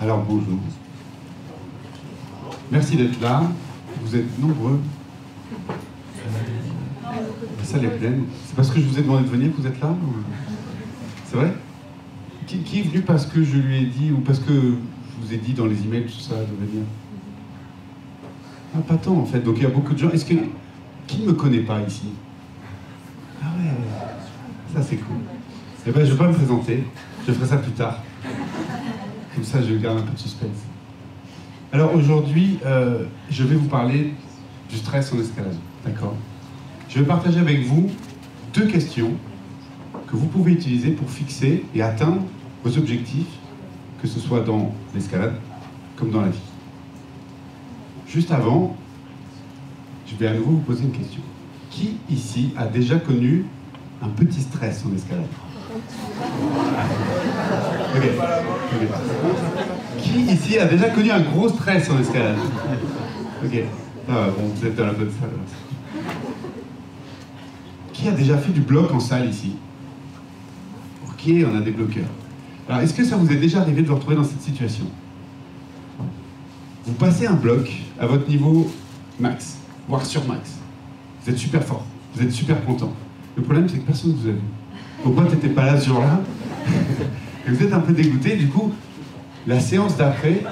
Alors bonjour. Merci d'être là. Vous êtes nombreux. La salle est pleine. C'est parce que je vous ai demandé de venir que vous êtes là C'est vrai? Qui, qui est venu parce que je lui ai dit ou parce que je vous ai dit dans les emails tout ça de venir? Ah, pas tant en fait. Donc il y a beaucoup de gens. Est-ce que. Qui ne me connaît pas ici? Ah ouais. Ça c'est cool. Eh ben je vais pas me présenter. Je ferai ça plus tard. Comme ça, je garde un peu de suspense. Alors aujourd'hui, euh, je vais vous parler du stress en escalade. D'accord? Je vais partager avec vous deux questions que vous pouvez utiliser pour fixer et atteindre vos objectifs, que ce soit dans l'escalade comme dans la vie. Juste avant, je vais à nouveau vous poser une question. Qui ici a déjà connu un petit stress en escalade. Qui ici a déjà connu un gros stress en escalade? Ok. Ah, bon, vous êtes dans la bonne salle. Qui a déjà fait du bloc en salle ici? Ok, on a des bloqueurs. Alors, est-ce que ça vous est déjà arrivé de vous retrouver dans cette situation? Vous passez un bloc à votre niveau max, voire sur max. Vous êtes super fort, vous êtes super content. Le problème, c'est que personne ne vous a vu. Vos potes n'étaient pas là ce jour-là. Et vous êtes un peu dégoûté. Du coup, la séance d'après,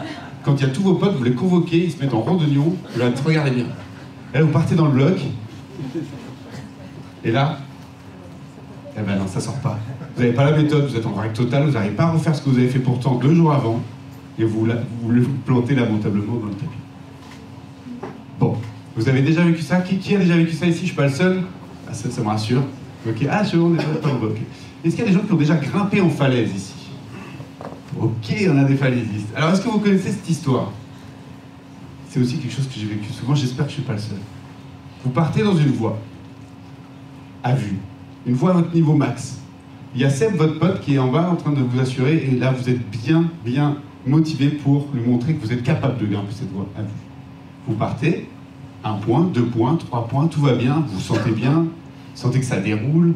quand il y a tous vos potes, vous les convoquez, ils se mettent en rond d'oignon, vous regardez bien. Là, vous partez dans le bloc. Et là, eh ben non, ça sort pas. Vous n'avez pas la méthode, vous êtes en vrac total, vous n'arrivez pas à refaire ce que vous avez fait pourtant deux jours avant, et vous, vous le plantez lamentablement dans le tapis. Bon, vous avez déjà vécu ça? Qui, a déjà vécu ça ici? Je suis pas le seul ah, ça, ça me rassure. Ok, ah, je on est pas bloc. Est-ce qu'il y a des gens qui ont déjà grimpé en falaise ici? Ok, on a des falaisistes. Alors, est-ce que vous connaissez cette histoire? C'est aussi quelque chose que j'ai vécu souvent, j'espère que je ne suis pas le seul. Vous partez dans une voie, à vue, une voie à votre niveau max. Il y a Seb, votre pote, qui est en bas en train de vous assurer, et là, vous êtes bien, bien motivé pour lui montrer que vous êtes capable de grimper cette voie à vue. Vous partez, un point, deux points, trois points, tout va bien, vous vous sentez bien, sentez que ça déroule,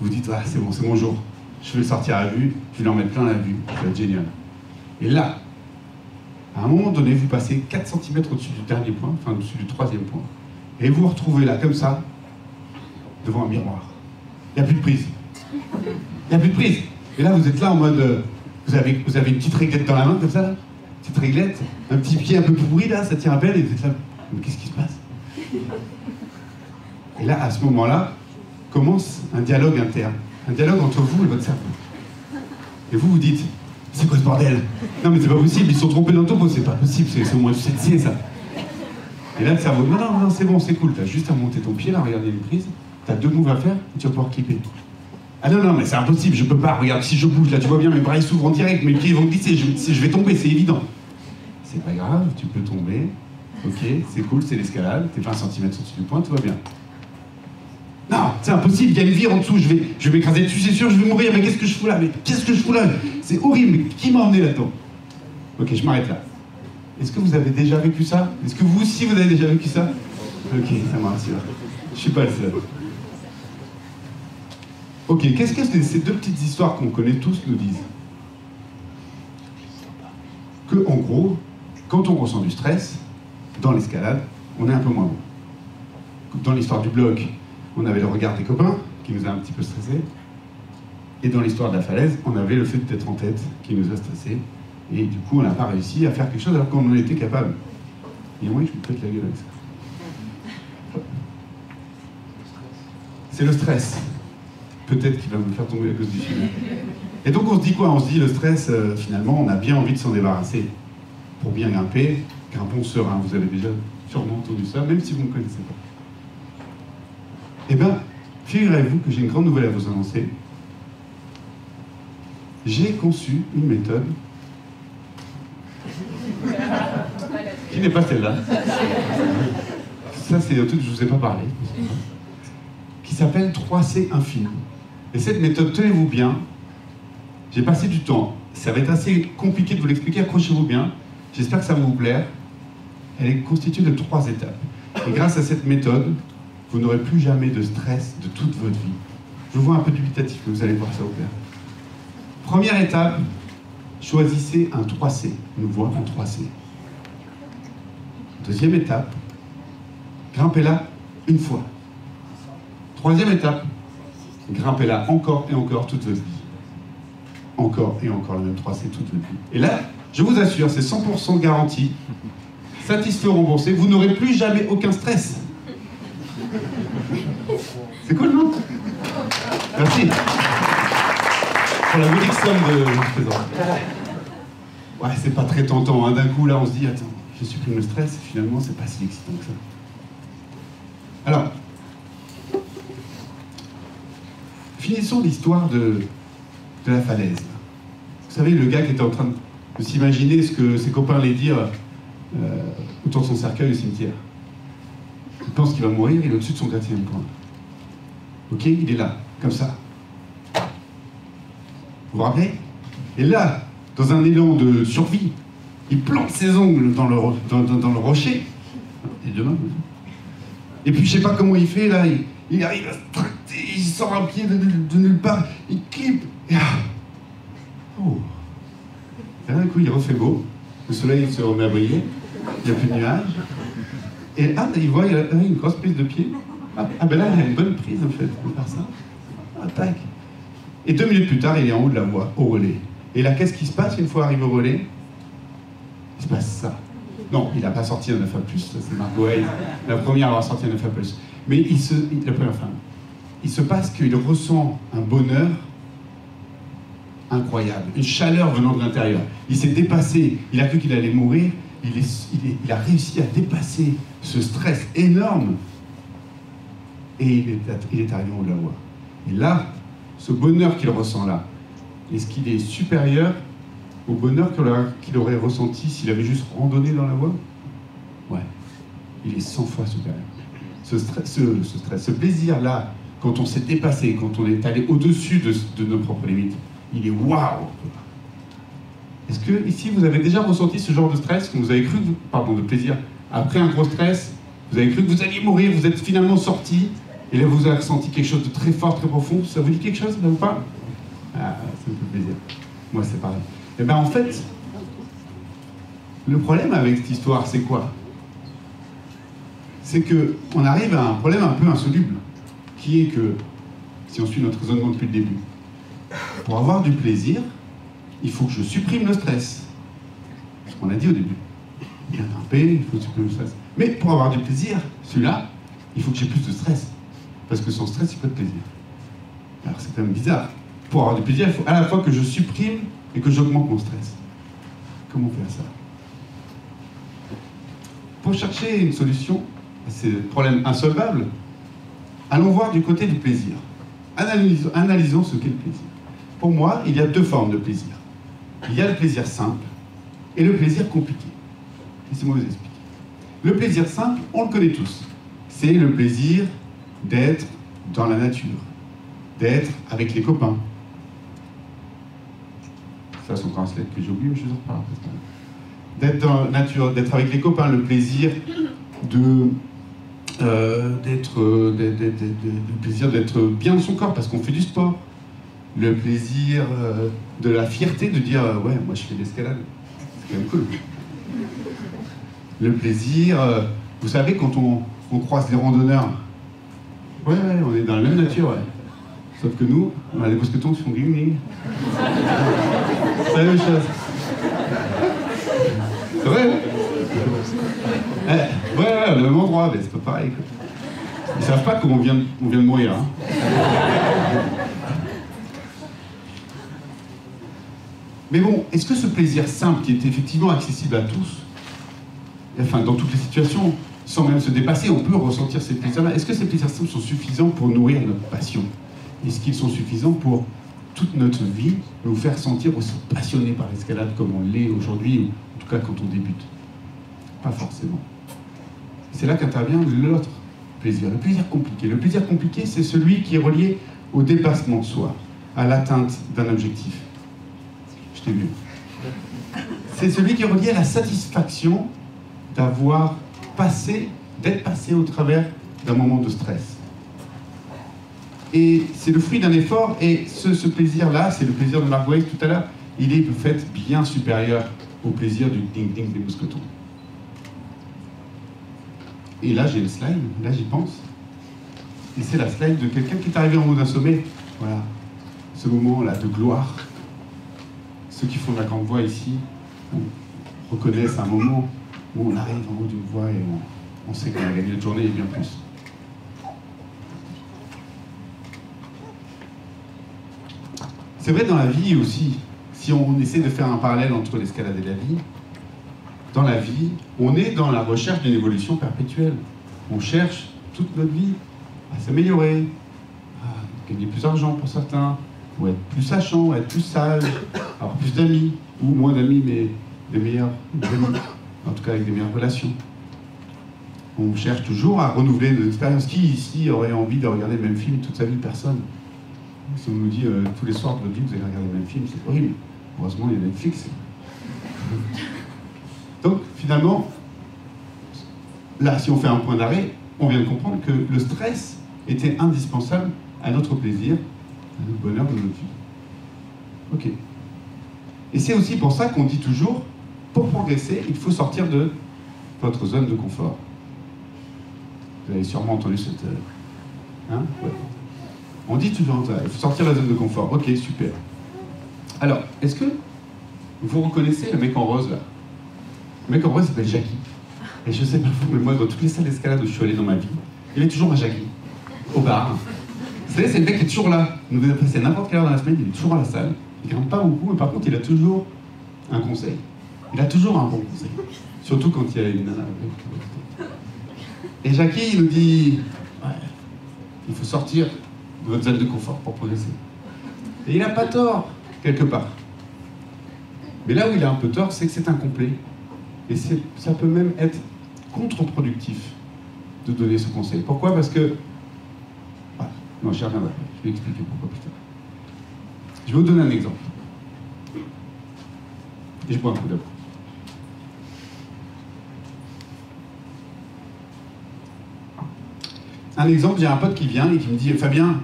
vous dites, ah, c'est bon, c'est mon jour. Je vais sortir à vue, je vais en mettre plein la vue, ça va être génial. Et là, à un moment donné, vous passez 4 cm au-dessus du dernier point, enfin au-dessus du troisième point, et vous vous retrouvez là, comme ça, devant un miroir. Il n'y a plus de prise. Il n'y a plus de prise. Et là, vous êtes là en mode. euh, vous, avez, une petite réglette dans la main, comme ça. Petite réglette, un petit pied un peu pourri, là, ça tient à peine, et vous êtes là. Mais qu'est-ce qui se passe? Et là, à ce moment-là, commence un dialogue interne. Un dialogue entre vous et votre cerveau. Et vous vous dites C'est quoi ce bordel? Non, mais c'est pas possible, ils sont trompés dans le topo, c'est pas possible, c'est au moins du 7 ça. Et là, le cerveau Non, non, non, c'est bon, c'est cool, t'as juste à monter ton pied là, regarder les prises, t'as deux moves à faire, et tu vas pouvoir clipper. Ah non, non, mais c'est impossible, je peux pas, regarde, si je bouge là, tu vois bien, mes bras ils s'ouvrent en direct, mes pieds vont glisser, je, je vais tomber, c'est évident. C'est pas grave, tu peux tomber, ok, c'est cool, c'est l'escalade, t'es pas un centimètre au-dessus du point, tout va bien. C'est impossible, il y a une vie en dessous, je vais, je vais m'écraser dessus, c'est sûr, je vais mourir, mais qu'est-ce que je fous là Mais qu'est-ce que je fous là? C'est horrible, mais qui m'a emmené là-dedans? Ok, je m'arrête là. Est-ce que vous avez déjà vécu ça? Est-ce que vous aussi vous avez déjà vécu ça? Ok, ça me rassure. Je suis pas le seul. Ok, qu'est-ce que ces deux petites histoires qu'on connaît tous nous disent Que, en gros, quand on ressent du stress, dans l'escalade, on est un peu moins bon. Dans l'histoire du bloc, on avait le regard des copains, qui nous a un petit peu stressés. Et dans l'histoire de la falaise, on avait le fait d'être en tête, qui nous a stressés. Et du coup, on n'a pas réussi à faire quelque chose alors qu'on en était capable. Et moi, je me pète la gueule avec ça. C'est le stress. Peut-être qu'il va me faire tomber à cause du film. Et donc on se dit quoi? On se dit le stress, euh, finalement, on a bien envie de s'en débarrasser. Pour bien grimper, grimpons serein. Vous avez déjà sûrement entendu ça, même si vous ne connaissez pas. Eh bien, figurez-vous que j'ai une grande nouvelle à vous annoncer. J'ai conçu une méthode qui n'est pas celle-là. Ça, c'est un truc que je ne vous ai pas parlé. Qui s'appelle 3C infini. Et cette méthode, tenez-vous bien, j'ai passé du temps. Ça va être assez compliqué de vous l'expliquer, accrochez-vous bien. J'espère que ça va vous plaire. Elle est constituée de trois étapes. Et grâce à cette méthode, vous n'aurez plus jamais de stress de toute votre vie. Je vous vois un peu dubitatif, mais vous allez voir ça au clair. Première étape, choisissez un 3C, une voie en 3C. Deuxième étape, grimpez-la une fois. Troisième étape, grimpez-la encore et encore toute votre vie. Encore et encore la même 3C toute votre vie. Et là, je vous assure, c'est 100% garanti, satisfait remboursé, vous n'aurez plus jamais aucun stress. C'est cool, non Merci. Pour la modique somme de présent. Ouais, c'est pas très tentant. Hein. D'un coup, là, on se dit, attends, je supprime le stress, finalement, c'est pas si excitant que ça. Alors, finissons l'histoire de, de la falaise. Vous savez, le gars qui était en train de s'imaginer ce que ses copains allaient dire euh, autour de son cercueil au cimetière. Il pense qu'il va mourir, il est au-dessus de son quatrième coin. Ok Il est là, comme ça. Vous vous rappelez? Et là, dans un élan de survie, il plante ses ongles dans le, rocher. Et demain. Et puis je sais pas comment il fait là, il, arrive à se tracter, il sort un pied de, nulle part, il clip. Et ah. Oh. d'un coup il refait beau, le soleil se remet à briller, il n'y a plus de nuages. Et ah, il voit, il a une grosse prise de pied. Ah, ah, ben là, il a une bonne prise en fait, pour faire ça. Ah. Et deux minutes plus tard, il est en haut de la voie, au relais. Et là, qu'est-ce qui se passe une fois arrivé au relais? Il se passe ça. Non, il n'a pas sorti un 9A+, c'est Margot Hayes, la première à avoir sorti un 9A+. Mais il se, la première femme. Il se passe qu'il ressent un bonheur incroyable, une chaleur venant de l'intérieur. Il s'est dépassé, il a cru qu'il allait mourir, il, a réussi à dépasser ce stress énorme et il est, il est arrivé au la voie. Et là, ce bonheur qu'il ressent là, est-ce qu'il est supérieur au bonheur qu'il aurait ressenti s'il avait juste randonné dans la voie? Ouais, il est 100 fois supérieur. Ce stress, ce, stress, ce plaisir-là, quand on s'est dépassé, quand on est allé au-dessus de, de, nos propres limites, il est waouh Est-ce que ici vous avez déjà ressenti ce genre de stress, quand vous avez cru, pardon, de plaisir, après un gros stress, vous avez cru que vous alliez mourir, vous êtes finalement sorti, et là vous avez ressenti quelque chose de très fort, très profond, ça vous dit quelque chose là ou pas? Ah, ça me fait plaisir. Moi c'est pareil. Et eh bien en fait, le problème avec cette histoire, c'est quoi? C'est qu'on arrive à un problème un peu insoluble, qui est que, si on suit notre raisonnement depuis le début, pour avoir du plaisir, il faut que je supprime le stress. Ce qu'on a dit au début. Bien grimper, il faut supprimer le stress. Mais pour avoir du plaisir, celui-là, il faut que j'ai plus de stress. Parce que sans stress, il n'y a pas de plaisir. Alors c'est quand même bizarre. Pour avoir du plaisir, il faut à la fois que je supprime et que j'augmente mon stress. Comment faire ça? Pour chercher une solution à ces problèmes insolvables, allons voir du côté du plaisir. Analysons ce qu'est le plaisir. Pour moi, il y a deux formes de plaisir. Il y a le plaisir simple et le plaisir compliqué. Laissez-moi vous expliquer. Le plaisir simple, on le connaît tous. C'est le plaisir d'être dans la nature, d'être avec les copains, son translate que j'ai oublié, mais je vous en D'être dans la nature, d'être avec les copains, le plaisir de. Euh, d'être, euh, le plaisir d'être bien dans son corps parce qu'on fait du sport, le plaisir euh, de la fierté de dire ouais moi je fais de l'escalade, c'est quand même cool. Le plaisir, vous savez quand on, croise les randonneurs, ouais, ouais on est dans la même nature, ouais. Sauf que nous, on a des mousquetons qui font gling C'est la chose. C'est vrai eh, Ouais, ouais, est au même endroit, mais c'est pas pareil. Ils savent pas qu'on vient, on vient de mourir. Hein. Mais bon, est-ce que ce plaisir simple, qui est effectivement accessible à tous, enfin dans toutes les situations, sans même se dépasser, on peut ressentir ces plaisirs-là, est-ce que ces plaisirs simples sont suffisants pour nourrir notre passion? Est-ce qu'ils sont suffisants pour toute notre vie nous faire sentir aussi passionnés par l'escalade comme on l'est aujourd'hui, ou en tout cas quand on débute? Pas forcément. C'est là qu'intervient l'autre plaisir, le plaisir compliqué. Le plaisir compliqué, c'est celui qui est relié au dépassement de soi, à l'atteinte d'un objectif. Je t'ai vu. C'est celui qui relié à la satisfaction d'avoir passé, d'être passé au travers d'un moment de stress Et c'est le fruit d'un effort, et ce, plaisir-là, c'est le plaisir de Waid tout à l'heure, il est de fait bien supérieur au plaisir du ding-ding des mousquetons. Et là, j'ai le slide, là j'y pense. Et c'est la slide de quelqu'un qui est arrivé en haut d'un sommet. Voilà, ce moment-là de gloire. Ceux qui font la grande voix ici reconnaissent un moment où on arrive en haut d'une voie et on, sait qu'on a gagné la journée et bien plus. C'est vrai dans la vie aussi, si on essaie de faire un parallèle entre l'escalade et la vie, dans la vie, on est dans la recherche d'une évolution perpétuelle. On cherche toute notre vie à s'améliorer, à gagner plus d'argent pour certains, être plus sachant, être plus sage, avoir plus d'amis, ou moins d'amis, mais des meilleurs amis, en tout cas avec des meilleures relations. On cherche toujours à renouveler nos expériences. Qui ici aurait envie de regarder le même film toute sa vie? Personne. Si on nous dit euh, tous les soirs de votre vie, vous allez regarder le même film, c'est horrible. Heureusement, il y a Netflix. Donc, finalement, là, si on fait un point d'arrêt, on vient de comprendre que le stress était indispensable à notre plaisir, à notre bonheur de notre vie. Ok. Et c'est aussi pour ça qu'on dit toujours, pour progresser, il faut sortir de votre zone de confort. Vous avez sûrement entendu cette... Euh, hein On dit toujours il faut sortir de la zone de confort. Ok, super. Alors, est-ce que vous reconnaissez le mec en rose là? Le mec en rose s'appelle Jackie. Et je sais pas vous, mais moi, dans toutes les salles d'escalade où je suis allé dans ma vie, il est toujours un Jackie, au bar. Vous savez, c'est le mec qui est toujours là. Pouvez passer n'importe quelle heure dans la semaine, il est toujours à la salle. Il grimpe pas beaucoup, mais par contre, il a toujours un conseil. Il a toujours un bon conseil. Surtout quand il y a une nana. Et Jackie, il nous dit ouais, il faut sortir de votre zone de confort pour progresser. Et il n'a pas tort quelque part. Mais là où il a un peu tort, c'est que c'est incomplet. Et ça peut même être contre-productif de donner ce conseil. Pourquoi? Parce que... Non, je reviendrai. Je vais expliquer pourquoi plus tard. Je vais vous donner un exemple. Et je bois un coup d'abord. Un exemple, j'ai un pote qui vient et qui me dit Fabien,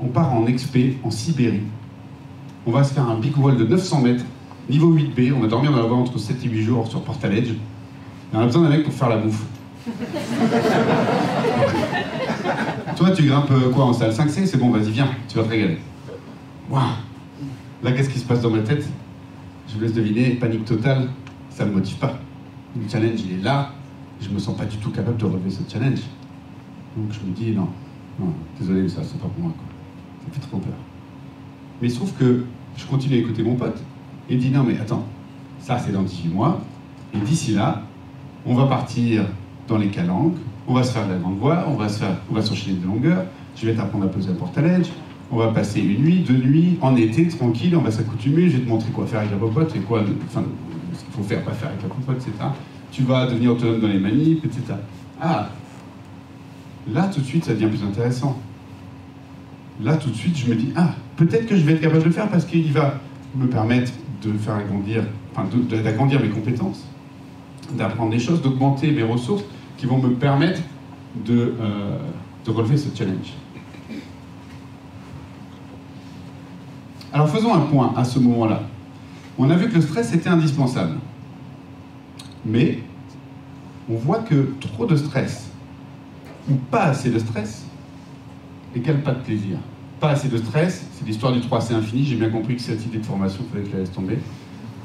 on part en expé en Sibérie on va se faire un big wall de 900 mètres, niveau 8B, on va dormir dans la voie entre 7 et 8 jours sur Portal Edge. Et on a besoin d'un mec pour faire la bouffe. Toi, tu grimpes euh, quoi en salle 5C C'est bon, vas-y, viens, tu vas te régaler. Waouh Là, qu'est-ce qui se passe dans ma tête? Je vous laisse deviner, panique totale, ça ne me motive pas. Le challenge, il est là, je me sens pas du tout capable de relever ce challenge. Donc je me dis, non, non, désolé, mais ça, c'est pas pour moi. Ça fait trop peur. Mais il se trouve que je continue à écouter mon pote. Et il dit non mais attends, ça c'est dans 18 mois. Et d'ici là, on va partir dans les calanques, on va se faire de la grande voie, on va s'enchaîner de longueur, je vais t'apprendre à poser à Edge, on va passer une nuit, deux nuits, en été, tranquille, on va s'accoutumer, je vais te montrer quoi faire avec la popote, et quoi, enfin, ce qu'il faut faire, pas faire avec la popote, etc. Tu vas devenir autonome dans les manips, etc. Ah, là tout de suite ça devient plus intéressant. Là tout de suite je me dis, ah, peut-être que je vais être capable de le faire parce qu'il va me permettre de faire agrandir, enfin d'agrandir mes compétences, d'apprendre des choses, d'augmenter mes ressources qui vont me permettre de, euh, de relever ce challenge. Alors faisons un point à ce moment-là. On a vu que le stress était indispensable. Mais on voit que trop de stress ou pas assez de stress égale pas de plaisir pas assez de stress, c'est l'histoire du 3C infini, j'ai bien compris que cette idée de formation, il fallait que je la laisse tomber,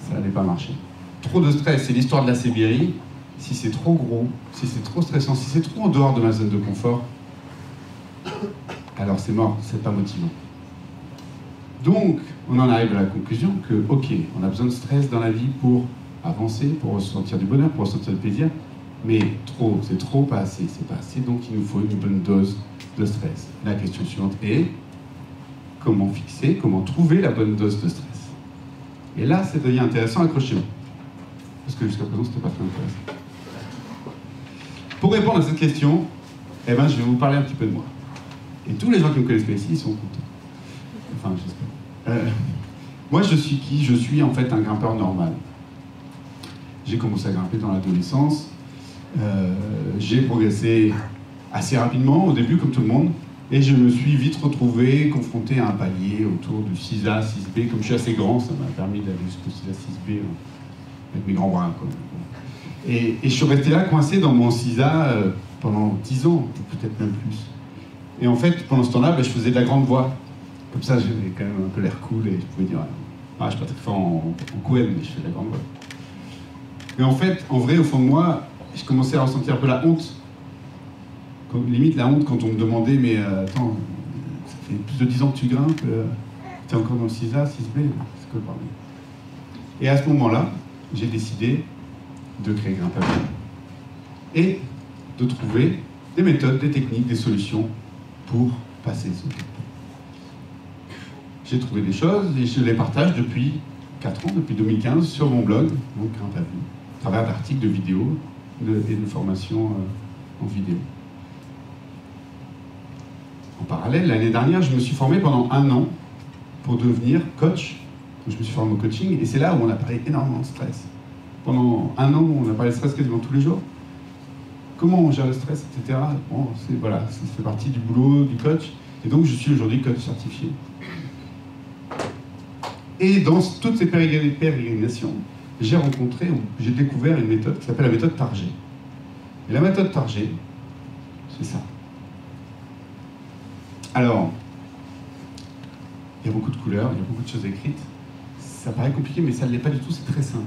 ça n'allait pas marcher. Trop de stress, c'est l'histoire de la Sibérie, si c'est trop gros, si c'est trop stressant, si c'est trop en dehors de ma zone de confort, alors c'est mort, c'est pas motivant. Donc, on en arrive à la conclusion que, ok, on a besoin de stress dans la vie pour avancer, pour ressentir du bonheur, pour ressentir du plaisir, mais trop, c'est trop, pas assez, c'est pas assez, donc il nous faut une bonne dose de stress. La question suivante est, comment fixer, comment trouver la bonne dose de stress? Et là, ça devient intéressant, accrochez-vous. Parce que jusqu'à présent, ce n'était pas très intéressant. Pour répondre à cette question, eh ben, je vais vous parler un petit peu de moi. Et tous les gens qui me connaissent ici, ils sont contents. Enfin, j'espère. Euh, moi, je suis qui? Je suis en fait un grimpeur normal. J'ai commencé à grimper dans l'adolescence. Euh, j'ai progressé assez rapidement, au début, comme tout le monde. Et je me suis vite retrouvé confronté à un palier autour du 6A, 6B. Comme je suis assez grand, ça m'a permis d'aller jusqu'au 6A, 6B euh, avec mes grands bras. Quoi. Et, je suis resté là coincé dans mon 6A euh, pendant 10 ans, peut-être même plus. Et en fait, pendant ce temps-là, ben, je faisais de la grande voix. Comme ça, j'avais quand même un peu l'air cool et je pouvais dire Ah, je suis pas très fort en, en mais je fais de la grande voix. Mais en fait, en vrai, au fond de moi, je commençais à ressentir un peu la honte limite la honte quand on me demandait, mais euh, attends, ça fait plus de 10 ans que tu grimpes, euh, tu es encore dans le 6A, 6B, c'est quoi le Et à ce moment-là, j'ai décidé de créer Grimpable et de trouver des méthodes, des techniques, des solutions pour passer ce cap. J'ai trouvé des choses et je les partage depuis 4 ans, depuis 2015, sur mon blog, donc Grimpable, à travers d'articles, de vidéos et de formations euh, en vidéo. En parallèle, l'année dernière, je me suis formé pendant un an pour devenir coach. Je me suis formé au coaching et c'est là où on a parlé énormément de stress. Pendant un an, on a parlé de stress quasiment tous les jours. Comment on gère le stress, etc. Bon, voilà, ça fait partie du boulot du coach. Et donc, je suis aujourd'hui coach certifié. Et dans toutes ces pérégrinations, j'ai rencontré, j'ai découvert une méthode qui s'appelle la méthode Target. Et la méthode Target, c'est ça. Alors, il y a beaucoup de couleurs, il y a beaucoup de choses écrites. Ça paraît compliqué, mais ça ne l'est pas du tout, c'est très simple.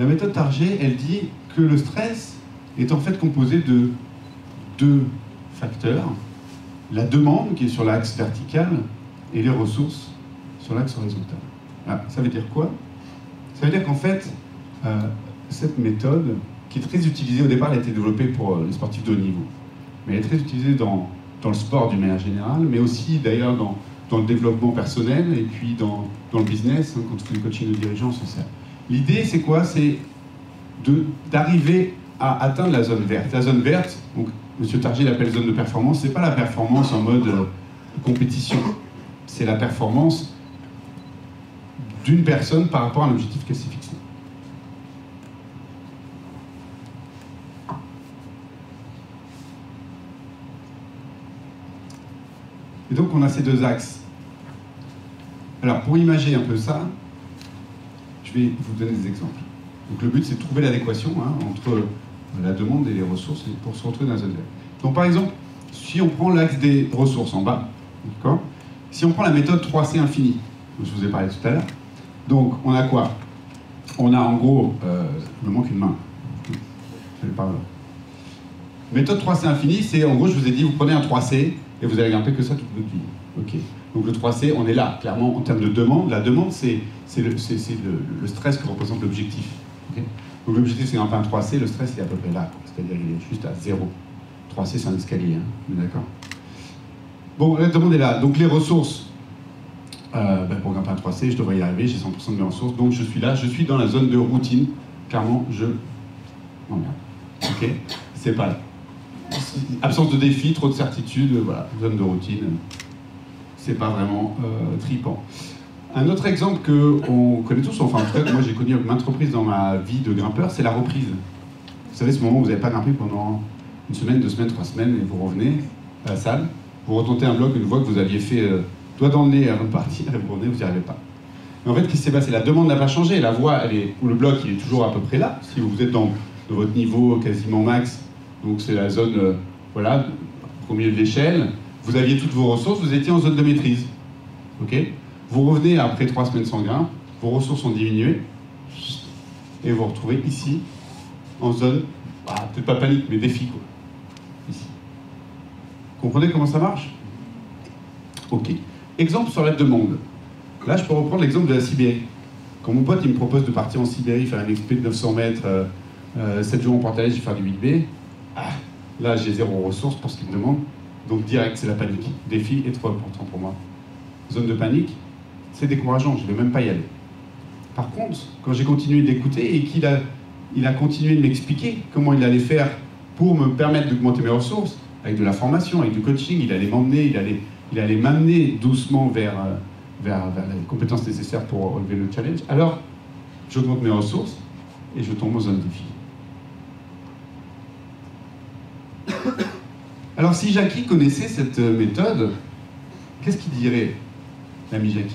La méthode Target, elle dit que le stress est en fait composé de deux facteurs. La demande, qui est sur l'axe vertical, et les ressources sur l'axe horizontal. Ah, ça veut dire quoi? Ça veut dire qu'en fait, euh, cette méthode, qui est très utilisée au départ, elle a été développée pour euh, les sportifs de haut niveau, mais elle est très utilisée dans le sport d'une manière générale, mais aussi d'ailleurs dans, le développement personnel et puis dans, le business, hein, quand on fait coaching de dirigeants, c'est ça. L'idée, c'est quoi? C'est d'arriver à atteindre la zone verte. La zone verte, donc M. Targé l'appelle zone de performance, c'est pas la performance en mode euh, compétition, c'est la performance d'une personne par rapport à l'objectif qu'elle s'est fixé. Et donc on a ces deux axes. Alors pour imaginer un peu ça, je vais vous donner des exemples. Donc le but c'est de trouver l'adéquation hein, entre la demande et les ressources pour se retrouver dans la zone. Donc par exemple, si on prend l'axe des ressources en bas, Si on prend la méthode 3C infini, dont je vous ai parlé tout à l'heure, donc on a quoi? On a en gros, euh, il me manque une main. Je vais Méthode 3C infini, c'est en gros, je vous ai dit, vous prenez un 3C, et vous allez grimper que ça toute votre vie. Ok. Donc le 3C, on est là, clairement, en termes de demande. La demande, c'est le, stress que représente l'objectif. Donc l'objectif, c'est un 3C, le stress, il est à peu près là. C'est-à-dire qu'il est juste à 0. 3C, c'est un escalier, hein. d'accord? Bon, la demande est là. Donc les ressources, euh, ben, pour un 3C, je devrais y arriver, j'ai 100% de mes ressources. Donc je suis là, je suis dans la zone de routine. Clairement, je... Non, merde. Ok? C'est pas là absence de défi, trop de certitude, voilà, zone de routine. C'est pas vraiment euh, tripant. Un autre exemple que on connaît tous, enfin en tout cas moi j'ai connu maintes reprises dans ma vie de grimpeur, c'est la reprise. Vous savez ce moment où vous n'avez pas grimpé pendant une semaine, deux semaines, trois semaines et vous revenez à la salle, vous retentez un bloc une fois que vous aviez fait euh, doigt dans le nez avant de et vous revenez, vous n'y arrivez pas. Mais en fait, qu'est-ce qui s'est passé? La demande n'a pas changé, la voie, elle est, ou le bloc, il est toujours à peu près là. Si vous êtes dans votre niveau quasiment max, donc c'est la zone, euh, voilà, au milieu de l'échelle. Vous aviez toutes vos ressources, vous étiez en zone de maîtrise. Ok? Vous revenez après trois semaines sans vos ressources ont diminué, et vous vous retrouvez ici, en zone, ah, peut-être pas panique, mais défi, quoi. Ici. Comprenez comment ça marche? Ok. Exemple sur la demande. Là, je peux reprendre l'exemple de la Sibérie. Quand mon pote il me propose de partir en Sibérie, faire un expé de 900 mètres, euh, 7 euh, jours en portage, faire du 8B, ah, là j'ai zéro ressource pour ce qu'il me demande, donc direct c'est la panique. Défi est trop important pour moi. Zone de panique, c'est décourageant, je ne vais même pas y aller. Par contre, quand j'ai continué d'écouter et qu'il a, il a continué de m'expliquer comment il allait faire pour me permettre d'augmenter mes ressources, avec de la formation, avec du coaching, il allait m'emmener, il allait, il allait m'amener doucement vers, euh, vers, vers, les compétences nécessaires pour relever le challenge. Alors, j'augmente mes ressources et je tombe en zone défi. Alors si Jackie connaissait cette méthode, qu'est-ce qu'il dirait, l'ami Jackie?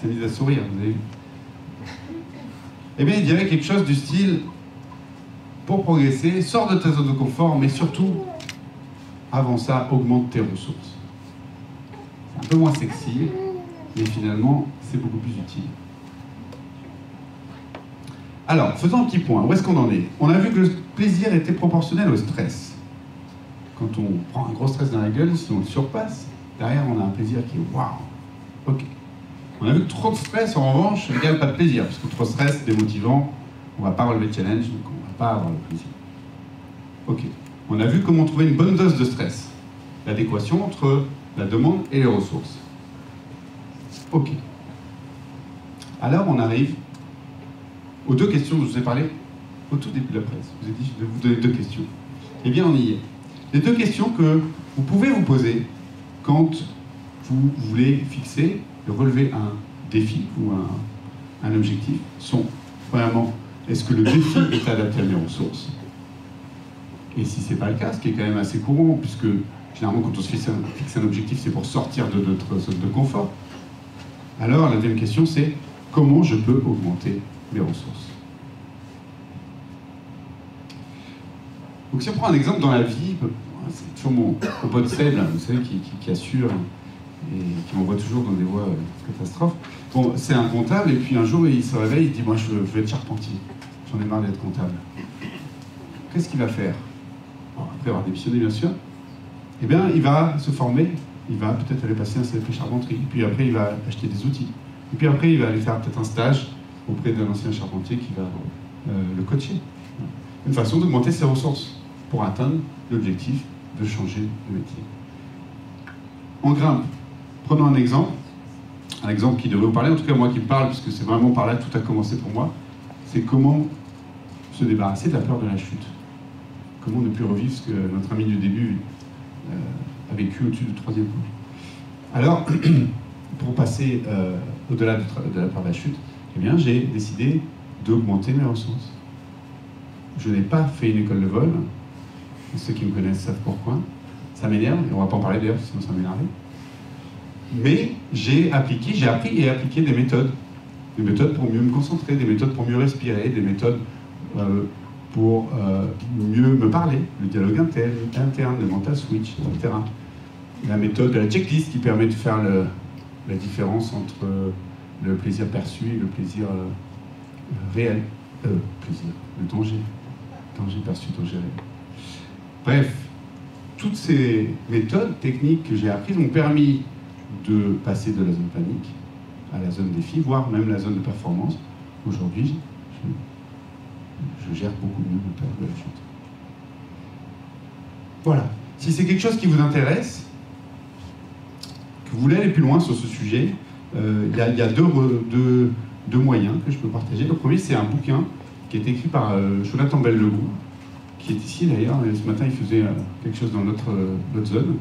C'est mis à sourire, vous avez Eh bien, il dirait quelque chose du style pour progresser, sors de ta zone de confort, mais surtout, avant ça, augmente tes ressources. C'est un peu moins sexy, mais finalement, c'est beaucoup plus utile. Alors, faisons un petit point. Où est-ce qu'on en est? On a plaisir était proportionnel au stress. Quand on prend un gros stress dans la gueule, si on le surpasse, derrière, on a un plaisir qui est waouh. Ok. On a vu que trop de stress, en revanche, égale pas de plaisir, parce que trop de stress, démotivant, on va pas relever le challenge, donc on va pas avoir le plaisir. Ok. On a vu comment trouver une bonne dose de stress. L'adéquation entre la demande et les ressources. Ok. Alors on arrive aux deux questions dont je vous ai parlé au tout début de la presse. Je vous ai dit de vous donner deux questions. Eh bien, on y est. Les deux questions que vous pouvez vous poser quand vous voulez fixer relever un défi ou un, objectif sont, premièrement, est-ce que le défi est adapté à mes ressources? Et si ce n'est pas le cas, ce qui est quand même assez courant, puisque généralement quand on se fixe un objectif, c'est pour sortir de notre zone de confort. Alors la deuxième question, c'est comment je peux augmenter mes ressources? Donc si on prend un exemple dans la vie, c'est toujours mon, mon pote Seb, là, vous savez, qui, assure et qui m'envoie toujours dans des voies euh, catastrophes. Bon, c'est un comptable, et puis un jour, il se réveille, il dit, moi, je veux, je veux être charpentier. J'en ai marre d'être comptable. Qu'est-ce qu'il va faire? Après avoir démissionné, bien sûr. Eh bien, il va se former, il va peut-être aller passer un CFP charpenterie, puis après, il va acheter des outils. Et puis après, il va aller faire peut-être un stage auprès d'un ancien charpentier qui va euh, le coacher. Une façon d'augmenter ses ressources pour atteindre l'objectif de changer de métier. On grimpe. Prenons un exemple, un exemple qui devrait vous parler, en tout cas moi qui me parle, parce que c'est vraiment par là que tout a commencé pour moi, c'est comment se débarrasser de la peur de la chute. Comment ne plus revivre ce que notre ami du début euh, a vécu au-dessus du troisième point. Alors, pour passer euh, au-delà de la peur de la chute, eh bien, j'ai décidé d'augmenter mes ressources. Je n'ai pas fait une école de vol. Ceux qui me connaissent savent pourquoi. Ça m'énerve, et on va pas en parler d'ailleurs, sinon ça m'énerve. Mais j'ai appliqué, j'ai appris et appliqué des méthodes. Des méthodes pour mieux me concentrer, des méthodes pour mieux respirer, des méthodes euh, pour euh, mieux me parler, le dialogue interne, interne, le mental switch, etc. La méthode de la checklist qui permet de faire la différence entre le plaisir perçu et le plaisir euh, réel. Euh, plaisir, le danger. Danger perçu, danger réel. Bref, toutes ces méthodes techniques que j'ai apprises m'ont permis de passer de la zone panique à la zone défi, voire même la zone de performance. Aujourd'hui, je, gère beaucoup mieux ma peur de la chute. Voilà. Si c'est quelque chose qui vous intéresse, que vous voulez aller plus loin sur ce sujet, euh, il y a, deux, moyens que je peux partager. Le premier, c'est un bouquin qui est écrit par euh, Jonathan Bell-Legout, qui est ici d'ailleurs. Ce matin, il faisait euh, quelque chose dans notre, euh, notre zone.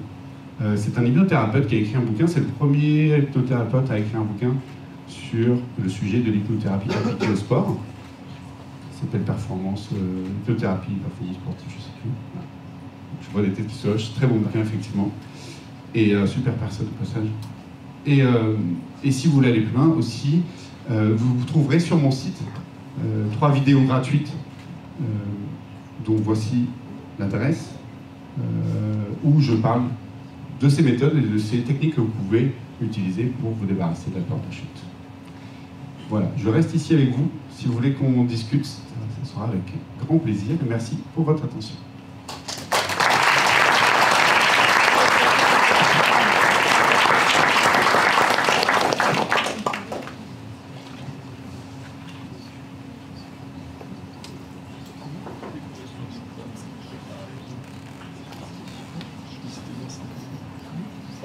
Euh, c'est un hypnothérapeute qui a écrit un bouquin. C'est le premier hypnothérapeute à écrire un bouquin sur le sujet de l'hypnothérapie appliquée au sport. Ça s'appelle Performance, euh, hypnothérapie, performance sportive, je sais plus. Je vois des têtes qui se hochent. Très bon bouquin, effectivement. Et euh, super personne au passage. Et, euh, et si vous voulez aller plus loin aussi, euh, vous, vous trouverez sur mon site euh, trois vidéos gratuites, dont voici l'adresse, euh, où je parle de ces méthodes et de ces techniques que vous pouvez utiliser pour vous débarrasser de la peur de chute. Voilà, je reste ici avec vous. Si vous voulez qu'on discute, ça sera avec grand plaisir. Merci pour votre attention.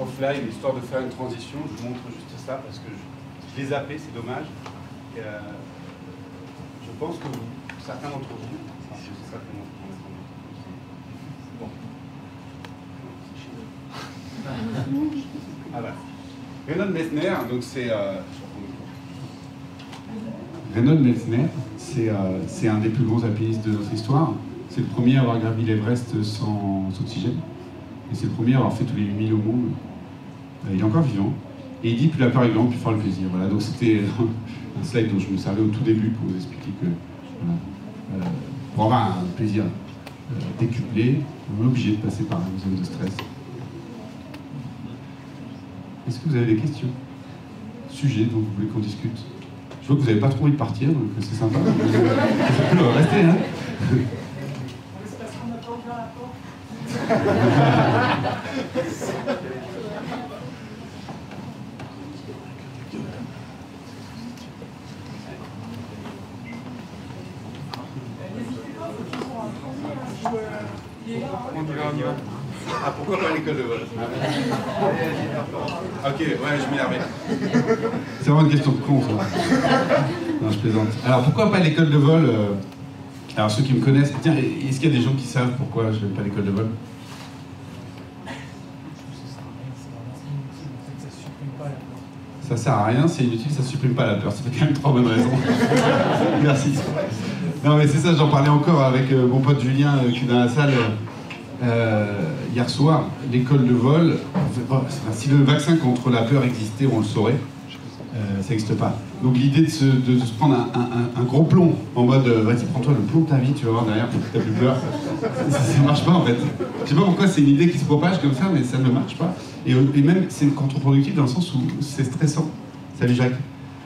Offline, histoire de faire une transition, je vous montre juste ça parce que je, je l'ai zappé, c'est dommage. Et, euh, je pense que vous- certains d'entre vous, enfin, je sais pas comment. Bon. Ah voilà. Reynold Messner, donc c'est. euh, Reynold Messner, c'est euh, c'est un des plus grands alpinistes de notre histoire. C'est le premier à avoir gravi l'Everest sans oxygène. Et c'est le premier à avoir fait tous les 8000 au monde. Euh, il est encore vivant. Et il dit plus la peur est grande, plus fort le plaisir. Voilà, donc c'était un slide dont je me servais au tout début pour vous expliquer que euh, pour avoir un plaisir euh, décuplé, on est obligé de passer par une zone de stress. Est-ce que vous avez des questions? Sujet dont vous voulez qu'on discute? Je vois que vous n'avez pas trop envie de partir, donc c'est sympa. Restez, hein On y va, on y va. Ah, pourquoi pas l'école de vol Ouais, je m'énerve. C'est vraiment une question de con. Non, je plaisante. Alors, pourquoi pas l'école de vol euh, Alors, ceux qui me connaissent, tiens, est-ce qu'il y a des gens qui savent pourquoi je n'aime pas l'école de vol? Ça sert à rien, c'est inutile, ça supprime pas la peur. Ça fait quand même trois bonnes raisons. Merci. Non, mais c'est ça, j'en parlais encore avec euh, mon pote Julien euh, qui est dans la salle. Euh, hier soir, l'école de vol, si le vaccin contre la peur existait, on le saurait. Euh, ça n'existe pas. Donc l'idée de se, prendre un, gros plomb en mode euh, vas-y prends-toi le plomb de ta vie, tu vas voir derrière, t'as plus peur. Ça, ne marche pas en fait. Je sais pas pourquoi c'est une idée qui se propage comme ça, mais ça ne marche pas. Et, même c'est contre-productif dans le sens où c'est stressant. Salut Jacques.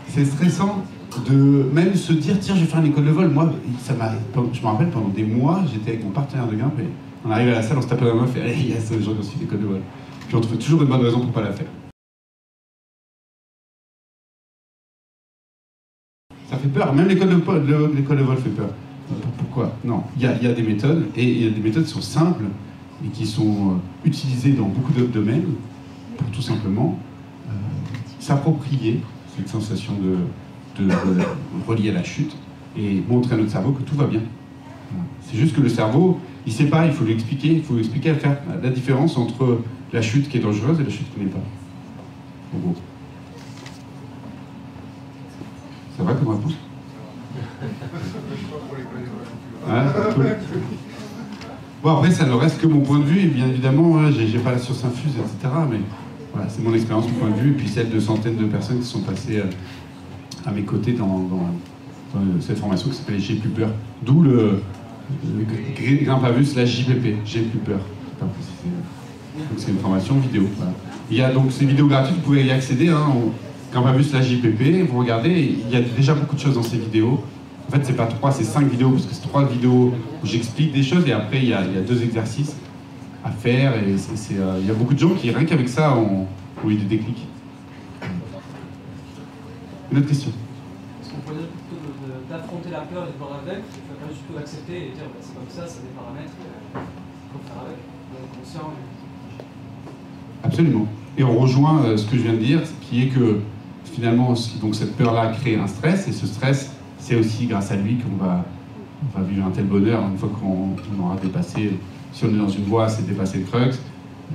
C'est stressant de même se dire tiens je vais faire une école de vol. Moi, ça je me rappelle pendant des mois, j'étais avec mon partenaire de grimpe et on arrive à la salle, on se tape la main, on fait allez, yes, gens qui ont suivi l'école de vol. Puis on trouve toujours une bonne raison pour pas la faire. Ça fait peur, même l'école de, de vol fait peur. Pourquoi? Non, il y, a des méthodes, et il y a des méthodes qui sont simples et qui sont euh, utilisées dans beaucoup d'autres domaines pour tout simplement euh, s'approprier cette sensation de, de, relier à la chute et montrer à notre cerveau que tout va bien. C'est juste que le cerveau, il sait pas, il faut lui expliquer, il faut lui expliquer à faire la différence entre la chute qui est dangereuse et la chute qui n'est pas. En gros. Ça va comme réponse? Bon, après, ça ne reste que mon point de vue, et bien évidemment, j'ai pas la science infuse, etc. Mais voilà, c'est mon expérience, mon point de vue, et puis celle de centaines de personnes qui sont passées euh, à mes côtés dans, cette formation qui s'appelle J'ai plus peur. D'où le, grimpe à vue JPP, J'ai plus peur. C'est une formation vidéo. Il y a donc ces vidéos gratuites, vous pouvez y accéder. Hein, vue la JPP, vous regardez, il y a déjà beaucoup de choses dans ces vidéos. En fait, c'est pas trois, c'est cinq vidéos, parce que c'est trois vidéos où j'explique des choses, et après, il y, a, deux exercices à faire, euh, il y a beaucoup de gens qui, rien qu'avec ça, ont, ont eu des déclics. Une autre question Est-ce qu'on pourrait dire plutôt d'affronter la peur et de voir avec, pas juste l'accepter et dire bah, c'est comme ça, c'est des paramètres, il faut faire avec, conscient. Absolument. Et on rejoint euh, ce que je viens de dire, qui est que finalement, donc cette peur-là crée un stress, et ce stress, c'est aussi grâce à lui qu'on va, va vivre un tel bonheur une fois qu'on aura dépassé, si on est dans une voie, c'est dépasser le crux,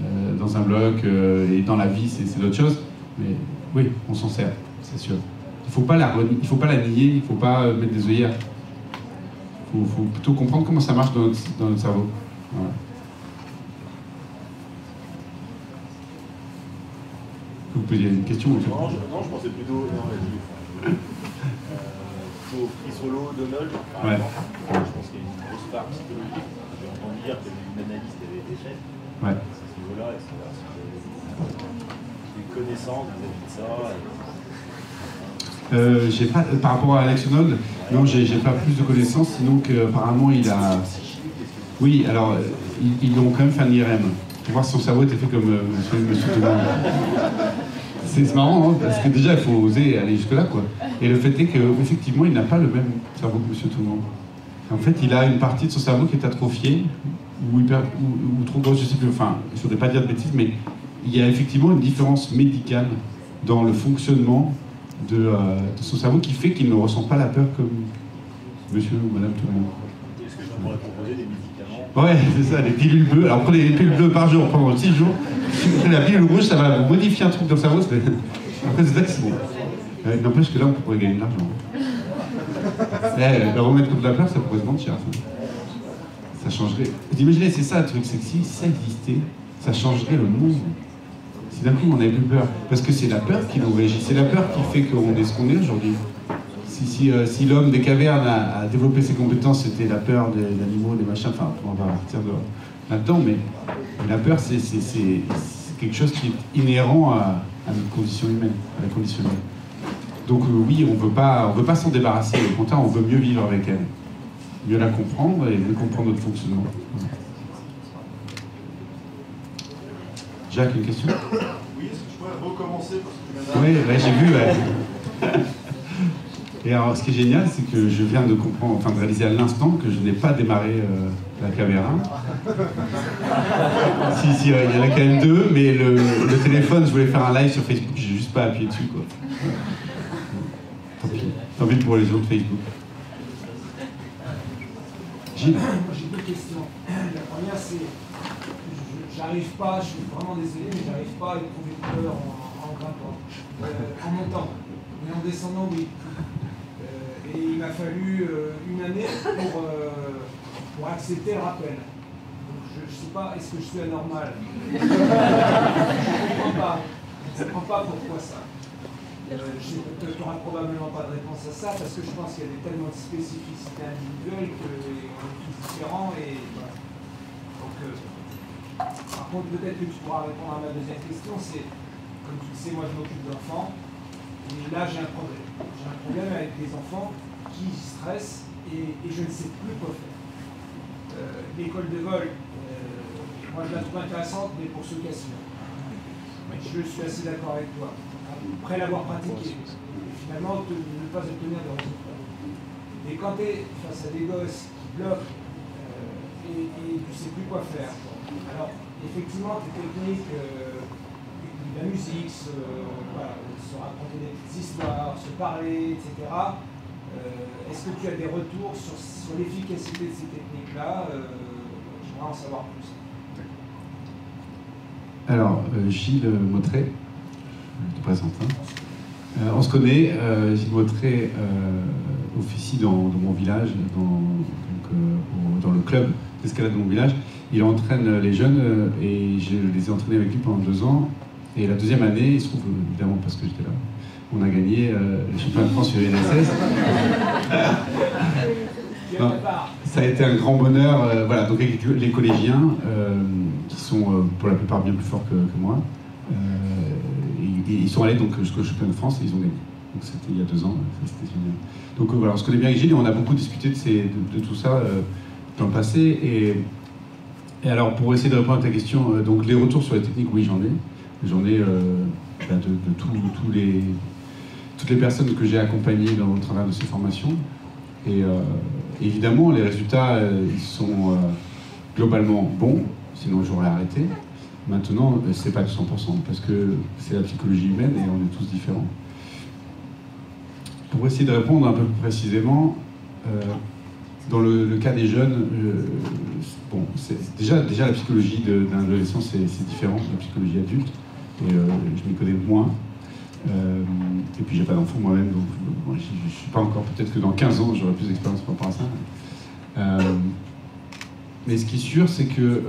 euh, dans un bloc, euh, et dans la vie, c'est d'autres choses. Mais oui, on s'en sert, c'est sûr. Il ne faut, faut pas la nier, il ne faut pas mettre des œillères. Il faut, plutôt comprendre comment ça marche dans notre, dans notre cerveau. Voilà. Vous posiez une question non, je, non, je pensais plutôt. Non, euh, au Free Solo Donald, par ouais. exemple, je pense qu'il y a une grosse part psychologique. J'ai entendu dire que une analyse qui avait été faite ouais. à ce niveau-là, et c'est des connaissances vis-à-vis de ça. Euh, j'ai pas, par rapport à Alex Honnold, non, j'ai pas plus de connaissances, sinon qu'apparemment il a. Oui, alors ils, ont quand même fait un IRM pour voir si son cerveau était fait comme euh, monsieur, monsieur C'est marrant, hein, parce que déjà, il faut oser aller jusque-là, quoi. Et le fait est qu'effectivement, il n'a pas le même cerveau que monsieur tout le monde. En fait, il a une partie de son cerveau qui est atrophiée, ou, trop grosse, je sais plus, enfin, je ne voudrais pas dire de bêtises, mais il y a effectivement une différence médicale dans le fonctionnement de, euh, de son cerveau qui fait qu'il ne ressent pas la peur comme monsieur ou madame tout le monde. Est-ce que je pourrais proposer des Ouais, c'est ça, les pilules bleues. Alors prenez les pilules bleues par jour pendant 6 jours. Si vous prenez la pilule rouge, ça va modifier un truc dans le cerveau. Après, c'est vacciné. Euh, N'empêche que là, on pourrait gagner de l'argent. Eh, le remède contre la peur, ça pourrait se mentir. Ça, Ça changerait. Vous imaginez, c'est ça le truc, si ça existait, ça changerait le monde. D'un coup on n'avait plus peur. Parce que c'est la peur qui nous régit, c'est la peur qui fait qu'on est ce qu'on est aujourd'hui. Si, euh, l'homme des cavernes a, développé ses compétences, c'était la peur des, animaux, des machins, enfin on va partir de là-dedans, mais la peur c'est quelque chose qui est inhérent à, notre condition humaine, à la condition humaine. Donc euh, oui, on ne pas, veut pas s'en débarrasser, au contraire, on veut mieux vivre avec elle, mieux la comprendre et mieux comprendre notre fonctionnement. Jacques, une question Oui, est-ce que je pourrais recommencer parce que Oui, j'ai vu. Et alors, ce qui est génial, c'est que je viens de comprendre, enfin de réaliser à l'instant que je n'ai pas démarré euh, la caméra. si, si, il y en a quand même deux, mais le, téléphone, je voulais faire un live sur Facebook, j'ai juste pas appuyé dessus, quoi. Tant pis, tant pis pour les autres Facebook. Gilles. La première, c'est j'arrive pas, je suis vraiment désolé, mais j'arrive pas à éprouver peur en, grimpant. Euh, en montant. Mais en descendant, oui. Euh, et il m'a fallu euh, une année pour, pour accepter le rappel. Donc je ne sais pas, est-ce que je suis anormal? Je ne comprends pas. Je ne comprends pas pourquoi ça. tu n'auras probablement pas de réponse à ça parce que je pense qu'il y a des tellement de spécificités individuelles qu'on est tous différents et. Par contre, peut-être que tu pourras répondre à ma deuxième question, c'est, comme tu le sais, moi je m'occupe d'enfants, et là j'ai un problème. J'ai un problème avec des enfants qui stressent et, je ne sais plus quoi faire. Euh, l'école de vol, euh, moi je la trouve intéressante, mais pour ceux qui assurent. Je suis assez d'accord avec toi. Après l'avoir pratiqué, finalement ne pas obtenir de résultats. Et quand tu es face à des gosses qui bloquent et, tu ne sais plus quoi faire, alors effectivement, tes techniques, euh, la musique, se, se, raconter des petites histoires, se parler, etc. Euh, est-ce que tu as des retours sur, sur l'efficacité de ces techniques-là euh, J'aimerais en savoir plus. Alors, Gilles Mottret, je te présente. Hein. on se connaît, Gilles Mottret officie dans, mon village, dans le club d'escalade de mon village. Il entraîne les jeunes euh, et je les ai entraînés avec lui pendant deux ans. Et la deuxième année, il se trouve, évidemment parce que j'étais là, on a gagné euh, le championnat de France sur l'NSS. ça a été un grand bonheur. Euh, voilà, donc les collégiens, qui sont pour la plupart bien plus forts que, moi, ils sont allés donc jusqu'au championnat de France et ils ont gagné. Donc c'était il y a deux ans, c'était génial. Donc voilà, on se connaît bien avec Gilles et on a beaucoup discuté de, ces, de, tout ça passé. Et alors, pour essayer de répondre à ta question, euh, donc les retours sur les techniques, oui, j'en ai. J'en ai euh, bah, de, tous les, toutes les personnes que j'ai accompagnées dans le travers de ces formations. Et euh, évidemment, les résultats, ils sont globalement bons, sinon j'aurais arrêté. Maintenant, c'est pas de 100%, parce que c'est la psychologie humaine et on est tous différents. Pour essayer de répondre un peu plus précisément, dans le, cas des jeunes, euh, bon, déjà, déjà la psychologie d'un adolescent c'est différent de la psychologie adulte, et euh, je m'y connais moins. Euh, et puis j'ai pas d'enfant moi-même, donc je, ne suis pas encore, peut-être que dans 15 ans j'aurai plus d'expérience par rapport à ça. mais ce qui est sûr, c'est que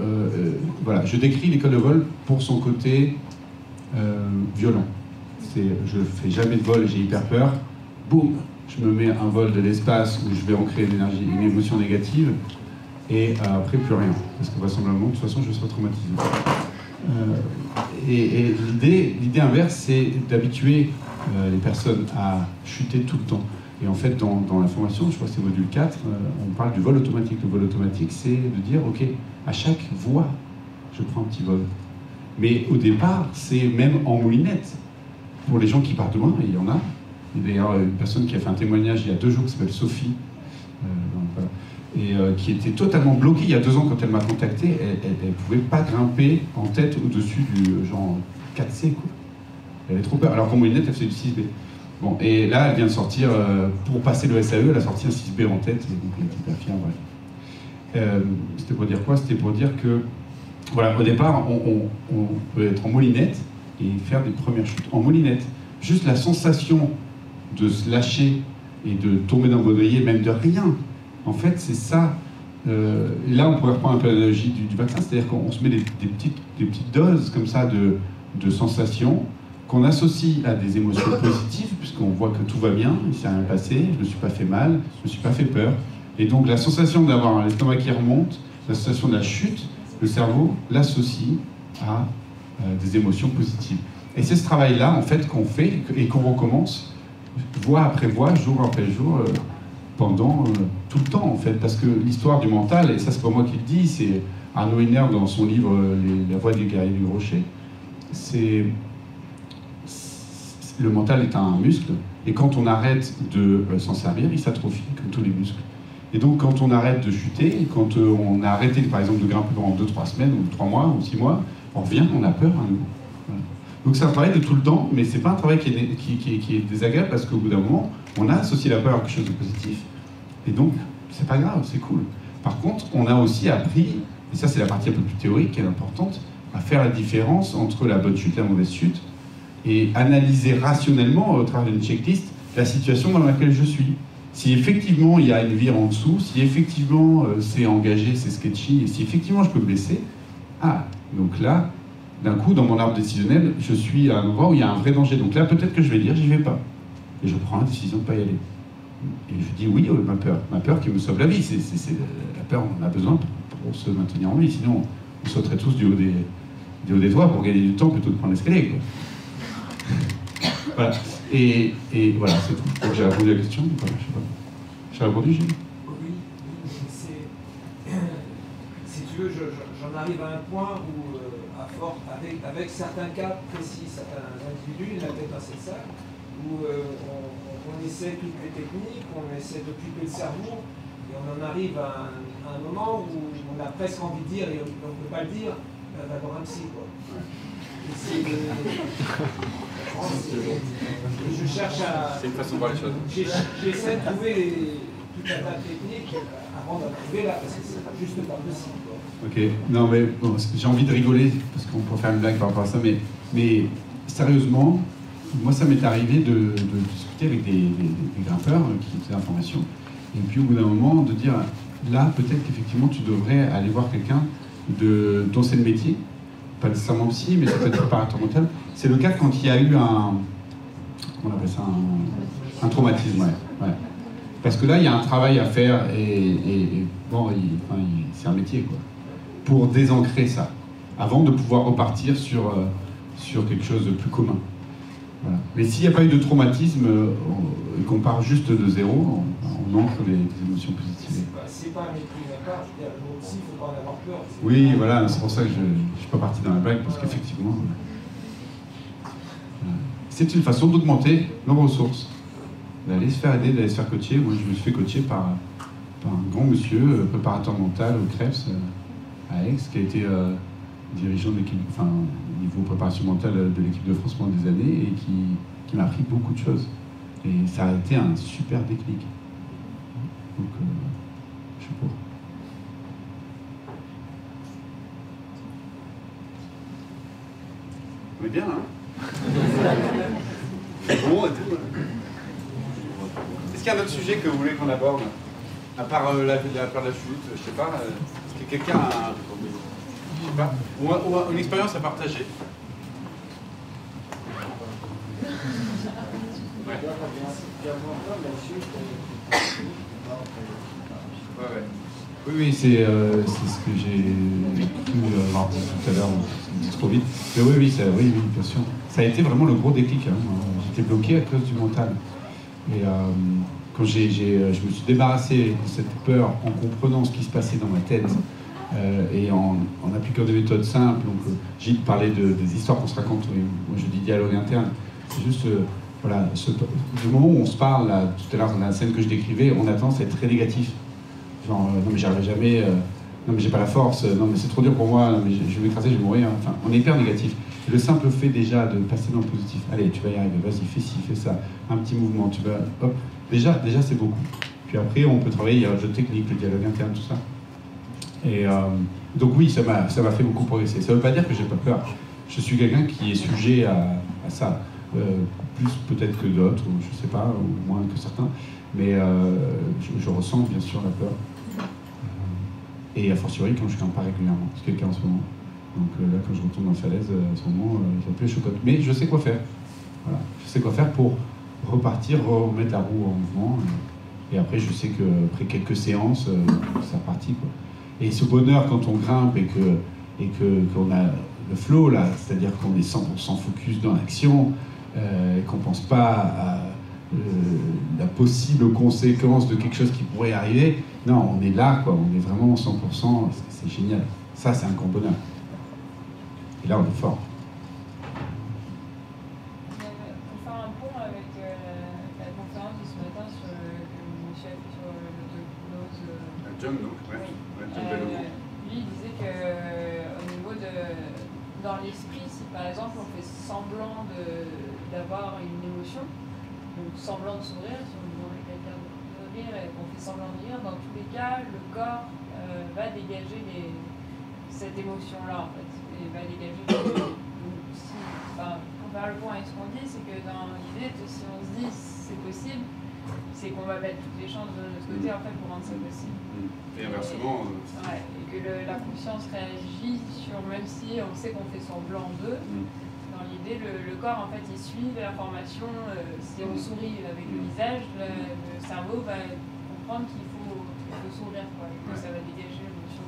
voilà, je décris l'école de vol pour son côté violent. Je fais jamais de vol, j'ai hyper peur. Boum, je me mets un vol de l'espace où je vais en créer une, énergie, une émotion négative, et après plus rien. Parce que vraisemblablement, de toute façon, je serai traumatisé. Euh, et, l'idée inverse, c'est d'habituer euh, les personnes à chuter tout le temps. Et en fait, dans, la formation, je crois que c'est module 4, euh, on parle du vol automatique. Le vol automatique, c'est de dire, OK, à chaque voie, je prends un petit vol. Mais au départ, c'est même en moulinette. Pour les gens qui partent loin, il y en a, d'ailleurs une personne qui a fait un témoignage il y a deux jours qui s'appelle Sophie, euh, et euh, qui était totalement bloquée il y a deux ans quand elle m'a contacté. Elle ne pouvait pas grimper en tête au-dessus du genre 4C. Quoi. Elle avait trop peur. Alors qu'en moyenne, elle faisait du 6B. Bon, et là, elle vient de sortir, euh, pour passer le SAE, elle a sorti un 6B en tête, et donc elle était hyper fière. C'était pour dire quoi? C'était pour dire que, voilà, au départ, on, on, peut être en moulinette et faire des premières chutes. En moulinette, juste la sensation de se lâcher et de tomber dans le baudrier, même de rien. En fait, c'est ça euh, là, on pourrait reprendre un peu l'analogie du, vaccin, c'est-à-dire qu'on se met des, petites, des petites doses comme ça de, de sensations qu'on associe à des émotions positives, puisqu'on voit que tout va bien, il s'est rien passé, je ne me suis pas fait mal, je ne me suis pas fait peur. Et donc la sensation d'avoir l'estomac qui remonte, la sensation de la chute, le cerveau l'associe à euh, des émotions positives. Et c'est ce travail-là, en fait, qu'on fait et qu'on recommence voix après voix, jour après jour, euh, pendant euh, tout le temps, en fait. Parce que l'histoire du mental, et ça, c'est pas moi qui le dis, c'est Arnaud Hiner dans son livre La voix des guerriers du rocher, c'est. Le mental est un muscle, et quand on arrête de s'en servir, il s'atrophie, comme tous les muscles. Et donc, quand on arrête de chuter, quand on a arrêté, par exemple, de grimper pendant 2-3 semaines, ou 3 mois, ou 6 mois, on revient, on a peur à nouveau. Donc c'est un travail de tout le temps, mais c'est pas un travail qui est, désagréable parce qu'au bout d'un moment, on a associé la peur à quelque chose de positif. Et donc, c'est pas grave, c'est cool. Par contre, on a aussi appris, et ça c'est la partie un peu plus théorique qui est importante, à faire la différence entre la bonne chute et la mauvaise chute, et analyser rationnellement, au travers d'une checklist, la situation dans laquelle je suis. Si effectivement il y a une vire en dessous, si effectivement euh, c'est engagé, c'est sketchy, et si effectivement je peux me blesser, ah, donc là, d'un coup, dans mon arbre décisionnel, je suis à un endroit où il y a un vrai danger. Donc là, peut-être que je vais dire, j'y vais pas. Et je prends la décision de pas y aller. Et je dis oui, ma peur. Ma peur qui me sauve la vie. C'est, la peur, on a besoin pour, se maintenir en vie. Sinon, on sauterait tous du haut des, du toits pour gagner du temps plutôt que de prendre l'escalier. voilà. Et, voilà, c'est tout. J'ai répondu à la question. je sais. J'ai répondu, Gilles Oui, si tu veux, j'en arrive à un point où euh, avec, certains cas précis, certains individus, la tête dans cette salle, où euh, on, essaie toutes les techniques, on essaie d'occuper le cerveau, et on en arrive à un, moment où on a presque envie de dire, et on ne peut pas le dire, va bah, voir un psy. Quoi. je cherche à. C'est une façon de voir les choses. J'essaie de trouver tout un tas de techniques avant d'en trouver là, parce que c'est juste pas possible. Ok, non mais j'ai envie de rigoler parce qu'on peut faire une blague par rapport à ça, mais, mais sérieusement, moi ça m'est arrivé de, discuter avec des, grimpeurs qui ont des informations, et puis au bout d'un moment de dire là peut-être qu'effectivement tu devrais aller voir quelqu'un dont c'est le métier, pas nécessairement psy, mais ça peut être préparateur mental. C'est le cas quand il y a eu un, on appelle ça un, traumatisme, ouais, Parce que là, il y a un travail à faire et, bon, c'est un métier, quoi pour désancrer ça, avant de pouvoir repartir sur, euh, sur quelque chose de plus commun. Mais s'il n'y a pas eu de traumatisme euh, et qu'on part juste de zéro, on, ancre des, émotions positives. C'est pas un mépris à part, je veux dire, aussi, il ne faut pas en avoir peur. Oui, voilà, c'est pour ça que je ne suis pas parti dans la blague, parce qu'effectivement, c'est une façon d'augmenter nos ressources, d'aller se faire aider, d'aller se faire coacher. Moi, je me suis fait coacher par, par un grand monsieur, euh, préparateur mental au CREPS à Aix, qui a été euh, dirigeant de l'équipe, enfin, au niveau préparation mentale de l'équipe de France pendant des années et qui, m'a appris beaucoup de choses. Et ça a été un super déclic. Donc, euh, je suis pour. On est bien, hein? Bon, Est-ce qu'il y a un autre sujet que vous voulez qu'on aborde? À part euh, la, la, peur de la chute, je sais pas quelqu'un a ou, une expérience à partager. Oui, oui, c'est euh, ce que j'ai dit tout à l'heure, trop vite. Mais oui, oui, ça, oui, oui, bien sûr. Ça a été vraiment le gros déclic. Hein. J'étais bloqué à cause du mental. Et euh, quand j'ai, je me suis débarrassé de cette peur en comprenant ce qui se passait dans ma tête, euh, et en, appliquant des méthodes simples. Donc, euh, Gilles parlait de, des histoires qu'on se raconte, moi je dis dialogue interne. C'est juste, euh, voilà, du moment où on se parle, tout à l'heure dans la scène que je décrivais, on attend c'est très négatif. Genre, non mais j'arriverai jamais, non mais j'ai pas la force, non mais c'est trop dur pour moi, mais je, vais m'écraser, je vais mourir. Enfin, on est hyper négatif. le simple fait déjà de passer dans le positif, allez, tu vas y arriver, vas-y, fais ci, fais ça, un petit mouvement, tu vas, hop, déjà, déjà c'est beaucoup. Puis après, on peut travailler, il a le jeu technique, le dialogue interne, tout ça. Et euh, donc oui, ça m'a fait beaucoup progresser. Ça ne veut pas dire que j'ai pas peur. Je suis quelqu'un qui est sujet à, ça, euh, plus peut-être que d'autres, ou je sais pas, ou moins que certains, mais euh, je, ressens bien sûr la peur. et a fortiori quand je ne pas régulièrement, ce qui est le cas en ce moment. Donc là, quand je retourne dans la falaise, à ce moment, ça plus les chocottes. Mais je sais quoi faire. Je sais quoi faire pour repartir, remettre la roue en mouvement. Et après, je sais qu'après quelques séances, c'est reparti. Et ce bonheur quand on grimpe et que et qu'on a le flow là, c'est-à-dire qu'on est 100% focus dans l'action, euh, et qu'on ne pense pas à euh, la possible conséquence de quelque chose qui pourrait arriver. Non, on est là, quoi, on est vraiment 100%, c'est génial. Ça, c'est un grand bonheur. Et là, on est fort. John, donc, ouais. ouais John euh, lui, il disait que euh, au niveau de. Dans l'esprit, si par exemple on fait semblant d'avoir une émotion, donc semblant de sourire, si on demande à quelqu'un de rire et qu'on fait semblant de rire, dans tous les cas, le corps euh, va dégager les, cette émotion-là, en fait. Et va dégager. si, enfin, pour faire le point avec ce qu'on dit, c'est que dans l'idée, si on se dit c'est possible, c'est qu'on va mettre toutes les chances de notre côté en fait pour rendre ça possible. Et inversement. Euh, ouais, et que la conscience réagit sur, même si on sait qu'on fait semblant d'eux, mm. dans l'idée, le, corps en fait il suit l'information. Euh, si on sourit avec le visage, le, cerveau va comprendre qu'il faut, sourire quoi, et que ça va dégager l'émotion.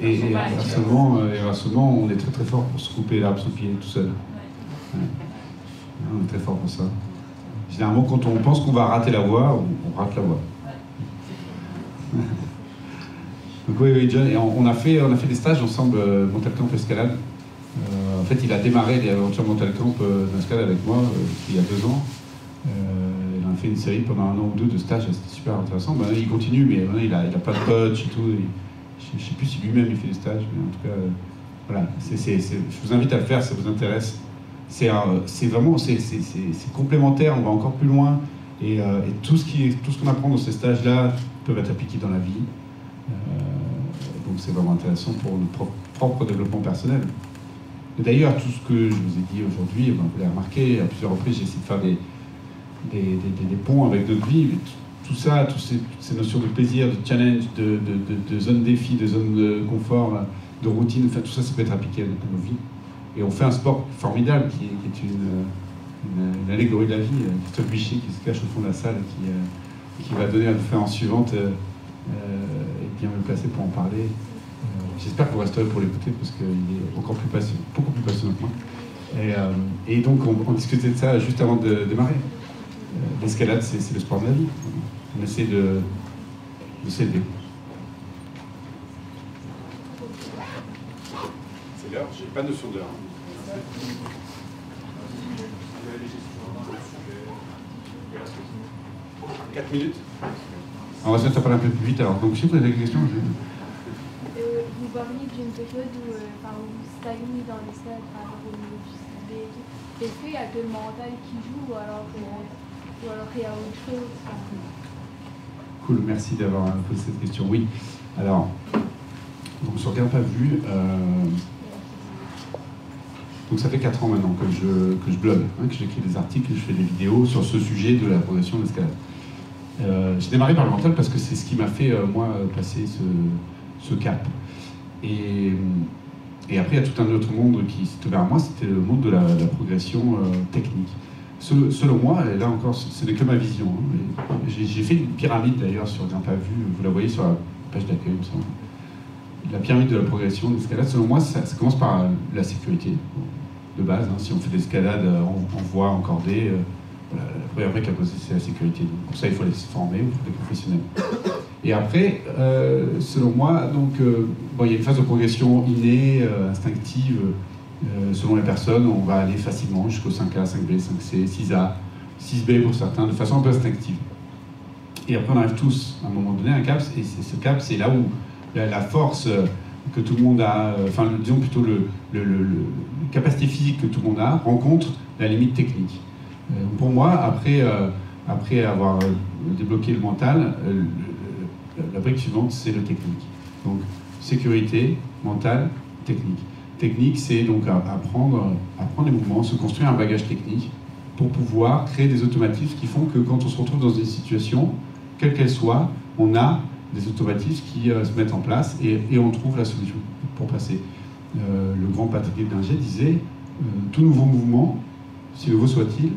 Et, et, inversement, euh, inversement, on est très très fort pour se couper l'arbre sous pied tout seul. Ouais. On est très fort pour ça. Généralement, quand on pense qu'on va rater la voie, on, rate la voie. Donc oui, oui, John, on, a fait, on a fait des stages ensemble, euh, Montal Camp Escalade. Euh, en fait, il a démarré les aventures Montal Camp euh, d'escalade avec moi il y a deux ans. il a fait une série pendant un an ou deux de stages, c'était super intéressant. Ben, il continue, mais il, a, il a pas de coach et tout. je ne sais plus si lui-même il fait des stages, mais en tout cas, voilà. je vous invite à le faire, ça vous intéresse c'est vraiment c'est complémentaire, on va encore plus loin. Et, euh, tout ce qu'on apprend dans ces stages-là peut être appliqué dans la vie. Euh, donc c'est vraiment intéressant pour notre propre développement personnel. D'ailleurs, tout ce que je vous ai dit aujourd'hui, vous l'avez remarqué, à plusieurs reprises, j'ai essayé de faire des, ponts avec notre vie. Tout ça, toutes ces, notions de plaisir, de challenge, de, de, de zone défi, de zone de confort, de routine, tout ça, ça peut être appliqué dans nos vies. Et on fait un sport formidable qui, est une, allégorie de la vie. Christophe Bichet qui se cache au fond de la salle et qui, euh, va donner la conférence suivante euh, euh, et bien me placer pour en parler. J'espère que vous resterez pour l'écouter parce qu'il est encore plus passionnant, beaucoup plus passionnant que moi. Et, donc on, discutait de ça juste avant de démarrer. L'escalade, c'est le sport de la vie. On essaie de, de s'élever. De notion d'heure. 4 minutes On va se mettre à parler un peu plus vite alors. Donc si vous avez des questions, je... euh, Vous parliez d'une période où, euh, enfin, où vous stagnez dans les stades par rapport au niveau du CB et tout. Est-ce qu'il y a que le mental qui joue ou alors, euh, ou alors il y a autre chose Cool, merci d'avoir posé cette question. Oui, alors, donc sur Gain pas vu, euh, donc ça fait 4 ans maintenant que je, que je blogue, hein, que j'écris des articles, que je fais des vidéos sur ce sujet de la progression de l'escalade. Euh, j'ai démarré par le mental parce que c'est ce qui m'a fait, euh, moi, passer ce, ce cap. Et, et, après, il y a tout un autre monde qui s'est ouvert à moi, c'était le monde de la, progression euh, technique. selon moi, et là encore, ce n'est que ma vision. Hein, j'ai fait une pyramide d'ailleurs sur un pas vu, vous la voyez sur la page d'accueil, La pyramide de la progression d'escalade, selon moi, ça, commence par la sécurité de base. Hein. Si on fait des escalades euh, en, voie, en cordée, euh, la première brique à c'est la sécurité. pour ça, il faut les former, faut des professionnels. Et après, euh, selon moi, donc, bon, il y a une phase de progression innée, instinctive. selon les personnes, on va aller facilement jusqu'au 5A, 5B, 5C, 6A, 6B pour certains, de façon un peu instinctive. Et après, on arrive tous à un moment donné à un cap, et ce cap, c'est là où la force que tout le monde a, euh, enfin disons plutôt le, capacité physique que tout le monde a, rencontre la limite technique. Euh, pour moi, après, euh, après avoir débloqué le mental, la brique suivante, c'est le technique. Donc sécurité, mental, technique. Technique, c'est donc apprendre, apprendre les mouvements, se construire un bagage technique pour pouvoir créer des automatismes qui font que quand on se retrouve dans une situation, quelle qu'elle soit, on a des automatismes qui se mettent en place et, on trouve la solution pour passer. le grand Patrick Dinger disait tout nouveau mouvement, si nouveau soit-il,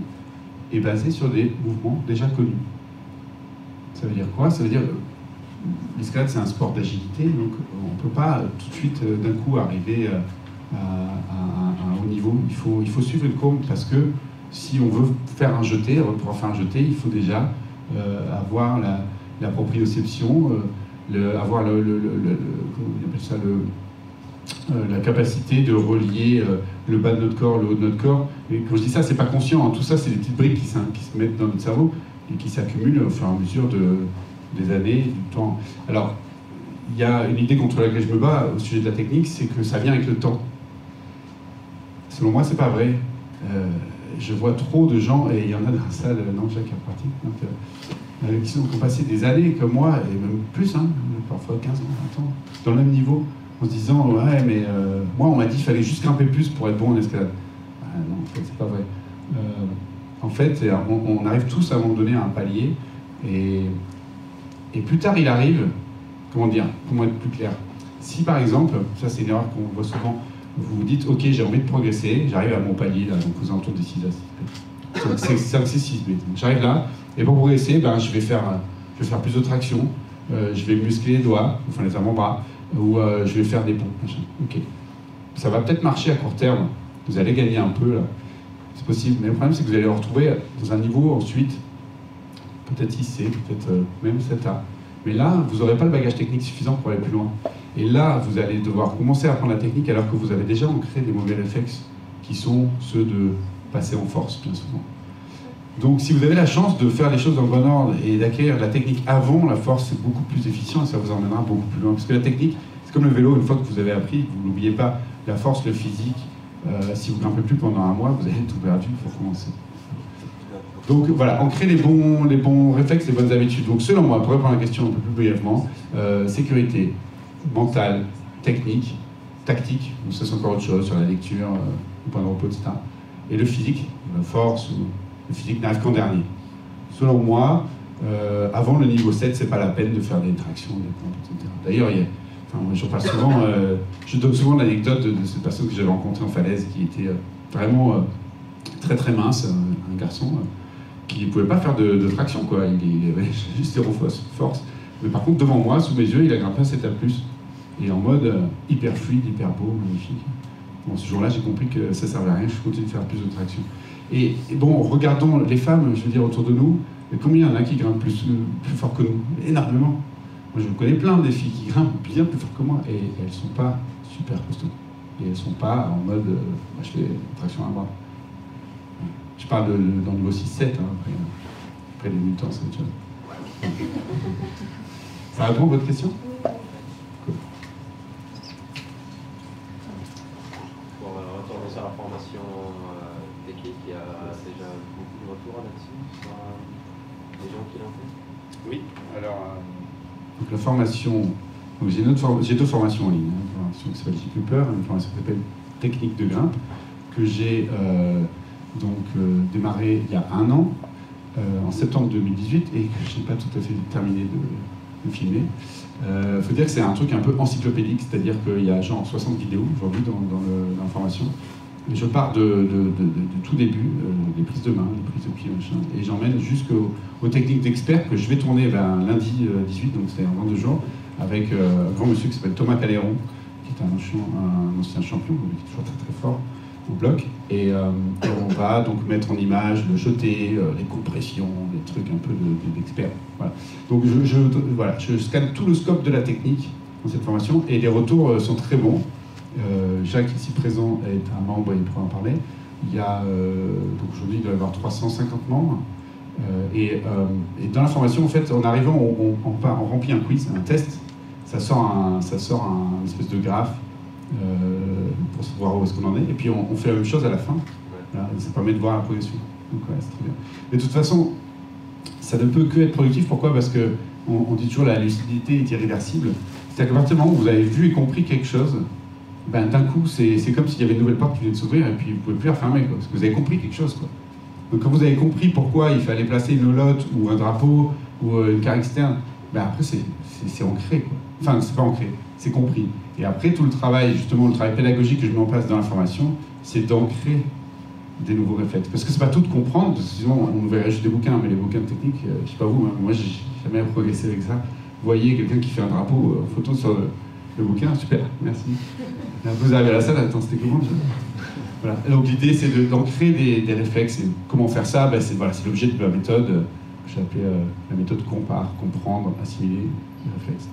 est basé sur des mouvements déjà connus. Ça veut dire quoi? Ça veut dire l'escalade c'est un sport d'agilité, donc on ne peut pas tout de suite d'un coup arriver à, un haut niveau. Il faut, suivre une courbe parce que si on veut faire un jeté, pour faire un jeté, il faut déjà euh, avoir la, la proprioception, euh, avoir le, euh, la capacité de relier le bas de notre corps, le haut de notre corps. Et quand je dis ça, c'est pas conscient. Hein. Tout ça, c'est des petites briques qui, qui, se mettent dans notre cerveau et qui s'accumulent au fur et à mesure de, des années, du temps. Alors, il y a une idée contre laquelle je me bats au sujet de la technique, c'est que ça vient avec le temps. Selon moi, c'est pas vrai je vois trop de gens, et il y en a dans la salle, non, Jacques est parti, euh, qui, ont passé des années comme moi, et même plus, hein, parfois 15 ans, 20 ans, dans le même niveau, en se disant Ouais, mais euh, moi, on m'a dit qu'il fallait juste grimper plus pour être bon en escalade. Ah, non, en fait, c'est pas vrai. Euh, en fait, on, arrive tous à un moment donné à un palier, et, et plus tard il arrive, comment dire, pour être plus clair, si par exemple, ça c'est une erreur qu'on voit souvent, vous vous dites, ok, j'ai envie de progresser, j'arrive à mon palier, là, donc aux alentours des 6 à 6 5, 6, 6 J'arrive là, et pour progresser, ben, je, vais faire, je vais faire plus de traction, euh, je vais muscler les doigts, enfin les avant-bras, ou euh, je vais faire des pompes. Ok. Ça va peut-être marcher à court terme, vous allez gagner un peu. C'est possible, mais le problème, c'est que vous allez vous retrouver dans un niveau ensuite, peut-être 6C, peut-être euh, même 7A. Mais là, vous n'aurez pas le bagage technique suffisant pour aller plus loin. Et là, vous allez devoir commencer à apprendre la technique alors que vous avez déjà ancré des mauvais réflexes qui sont ceux de passer en force, bien souvent. Donc, si vous avez la chance de faire les choses dans le bon ordre et d'acquérir la technique avant la force, c'est beaucoup plus efficient et ça vous emmènera beaucoup plus loin. Parce que la technique, c'est comme le vélo, une fois que vous avez appris, vous n'oubliez pas la force, le physique. Euh, si vous grimpez plus pendant un mois, vous avez tout perdu, il faut recommencer. Donc voilà, ancrer les bons, les bons réflexes, les bonnes habitudes. Donc selon moi, pour répondre à la question un peu plus brièvement, euh, sécurité, mentale, technique, tactique, donc ça c'est encore autre chose sur la lecture, euh, le point de repos, etc. Et le physique, force, ou le physique n'arrive qu'en dernier. Selon moi, euh, avant le niveau 7, c'est pas la peine de faire des tractions, des pompes, etc. D'ailleurs, enfin, je parle souvent, euh, je donne souvent l'anecdote de, cette personne que j'avais rencontrée en falaise qui était vraiment très très mince, un, garçon qui ne pouvait pas faire de, traction, quoi. Il, avait juste zéro force. Mais par contre, devant moi, sous mes yeux, il a grimpé à 7 plus et en mode euh, hyper fluide, hyper beau, magnifique. Bon, ce jour-là, j'ai compris que ça servait à rien, je continue de faire plus de traction. Et, bon, regardons les femmes, je veux dire, autour de nous, combien il y en a qui grimpent plus, fort que nous? Énormément. Moi, je connais plein des filles qui grimpent bien plus fort que moi, et elles ne sont pas super costauds. Et elles ne sont pas en mode, euh, je fais traction à bras. Je parle de, niveau 6-7, hein, après, après les mutants, c'est autre chose. Ça répond à votre question Oui, alors, euh, donc la formation, j'ai deux formations en ligne, hein. une formation qui s'appelle J-Cooper, une formation qui s'appelle Technique de grimpe, que j'ai euh, donc euh, démarré il y a un an, en septembre 2018, et que je n'ai pas tout à fait terminé de, filmer. Il faut dire que c'est un truc un peu encyclopédique, c'est-à-dire qu'il y a genre 60 vidéos aujourd'hui dans, dans, la formation. Je pars de, tout début, euh, les prises de main, les prises de pied, machin, et j'emmène jusqu'aux techniques d'experts que je vais tourner lundi 18, euh, donc c'est en 22 jours, avec euh, un grand monsieur qui s'appelle Thomas Caléron, qui est un, ancien champion, qui est toujours très très fort au bloc. Et, on va donc mettre en image le jeté, les compressions, les trucs un peu d'experts. Donc je, voilà, je scanne tout le scope de la technique dans cette formation, et les retours sont très bons. Euh, Jacques, ici présent, est un membre il pourra en parler. Il y a, euh, donc aujourd'hui, il doit y avoir 350 membres. Euh, et, dans la formation, en fait, en arrivant, on, on, remplit un quiz, un test. Ça sort un, ça sort un espèce de graphe pour savoir où est-ce qu'on en est. Et puis, on, fait la même chose à la fin. ça permet de voir la progression. Donc, c'est très bien. Mais de toute façon, ça ne peut que être productif. Pourquoi? Parce que on, dit toujours la lucidité est irréversible. C'est-à-dire qu'à partir du moment où vous avez vu et compris quelque chose, ben, d'un coup, c'est comme s'il y avait une nouvelle porte qui venait de s'ouvrir et puis vous ne pouvez plus la fermer, parce que vous avez compris quelque chose. Quoi. Donc quand vous avez compris pourquoi il fallait placer une lotte ou un drapeau ou euh, une carte externe, ben après c'est ancré. Quoi. Enfin, c'est pas ancré, c'est compris. Et après, tout le travail, justement, le travail pédagogique que je mets en place dans la formation, c'est d'ancrer des nouveaux réflexes. Parce que c'est pas tout de comprendre, parce que sinon on verrait juste des bouquins, mais les bouquins techniques, euh, je sais pas vous, hein, moi j'ai jamais progressé avec ça. Vous voyez quelqu'un qui fait un drapeau euh, photo sur le, bouquin, super, merci. Vous arrivez à la salle, attends, c'était comment voilà. Donc l'idée c'est d'ancrer des, des, réflexes. Et comment faire ça? Ben, C'est voilà, l'objet de la méthode que j'ai appelée euh, la méthode compare, comprendre, assimiler les réflexes.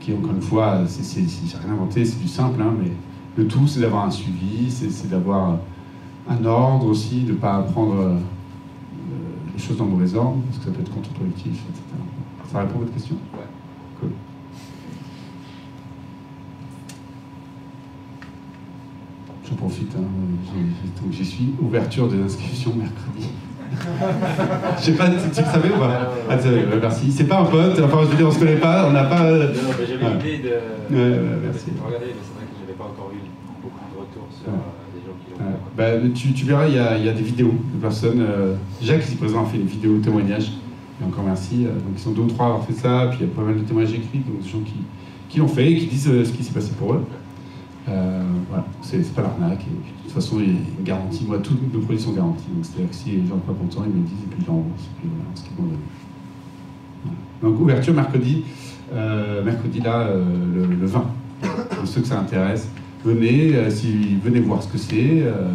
Qui encore une fois, c'est rien inventé, c'est du simple, hein, mais le tout c'est d'avoir un suivi, c'est d'avoir un ordre aussi, de ne pas apprendre euh, les choses dans le mauvais ordre, parce que ça peut être contre-productif, etc. Ça répond à votre question? Ouais. Cool. J'en profite, hein, j'y suis. Ouverture des inscriptions mercredi. Je sais pas, tu, tu le savais ou pas? Ah, merci. C'est pas un pote, enfin je veux dire, on se connaît pas, on n'a pas. Non, non, mais j'avais l'idée de. Ouais, ouais, merci. Regardez, mais c'est vrai que j'avais pas encore eu beaucoup de retours sur. Ouais. Euh, bah, tu, tu, verras, il y, a, il y, a, des vidéos de personnes. Euh, Jacques, ici présent, a fait une vidéo témoignage. Et encore merci. Euh, donc, ils sont deux ou trois à avoir fait ça. Puis il y a pas mal de témoignages écrits, donc des gens qui, qui l'ont fait et qui disent euh, ce qui s'est passé pour eux. Euh, voilà, c'est pas l'arnaque. De toute façon, il garantie. Moi, tous nos produits sont garantis. Donc, c'est-à-dire que si les gens ne sont pas contents, ils me disent et puis je voilà, ce qu'ils. Donc, ouverture mercredi. Euh, mercredi, là, le, le 20. Pour ceux que ça intéresse venez, euh, si, venez voir ce que c'est. Euh,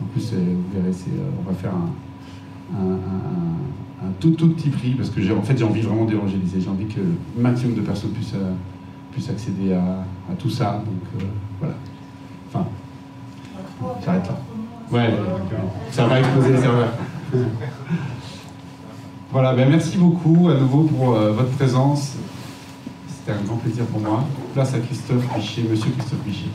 en plus, euh, vous verrez, on va faire un, tout tout petit prix parce que en fait j'ai envie vraiment d'évangéliser. J'ai envie que le maximum de personnes puissent, puissent accéder à, à, tout ça. Donc voilà. Enfin, j'arrête là. Ouais, ça va exploser les serveurs. voilà, ben merci beaucoup à nouveau pour votre présence. C'était un grand plaisir pour moi. Place à Christophe Pichet, monsieur Christophe Pichet.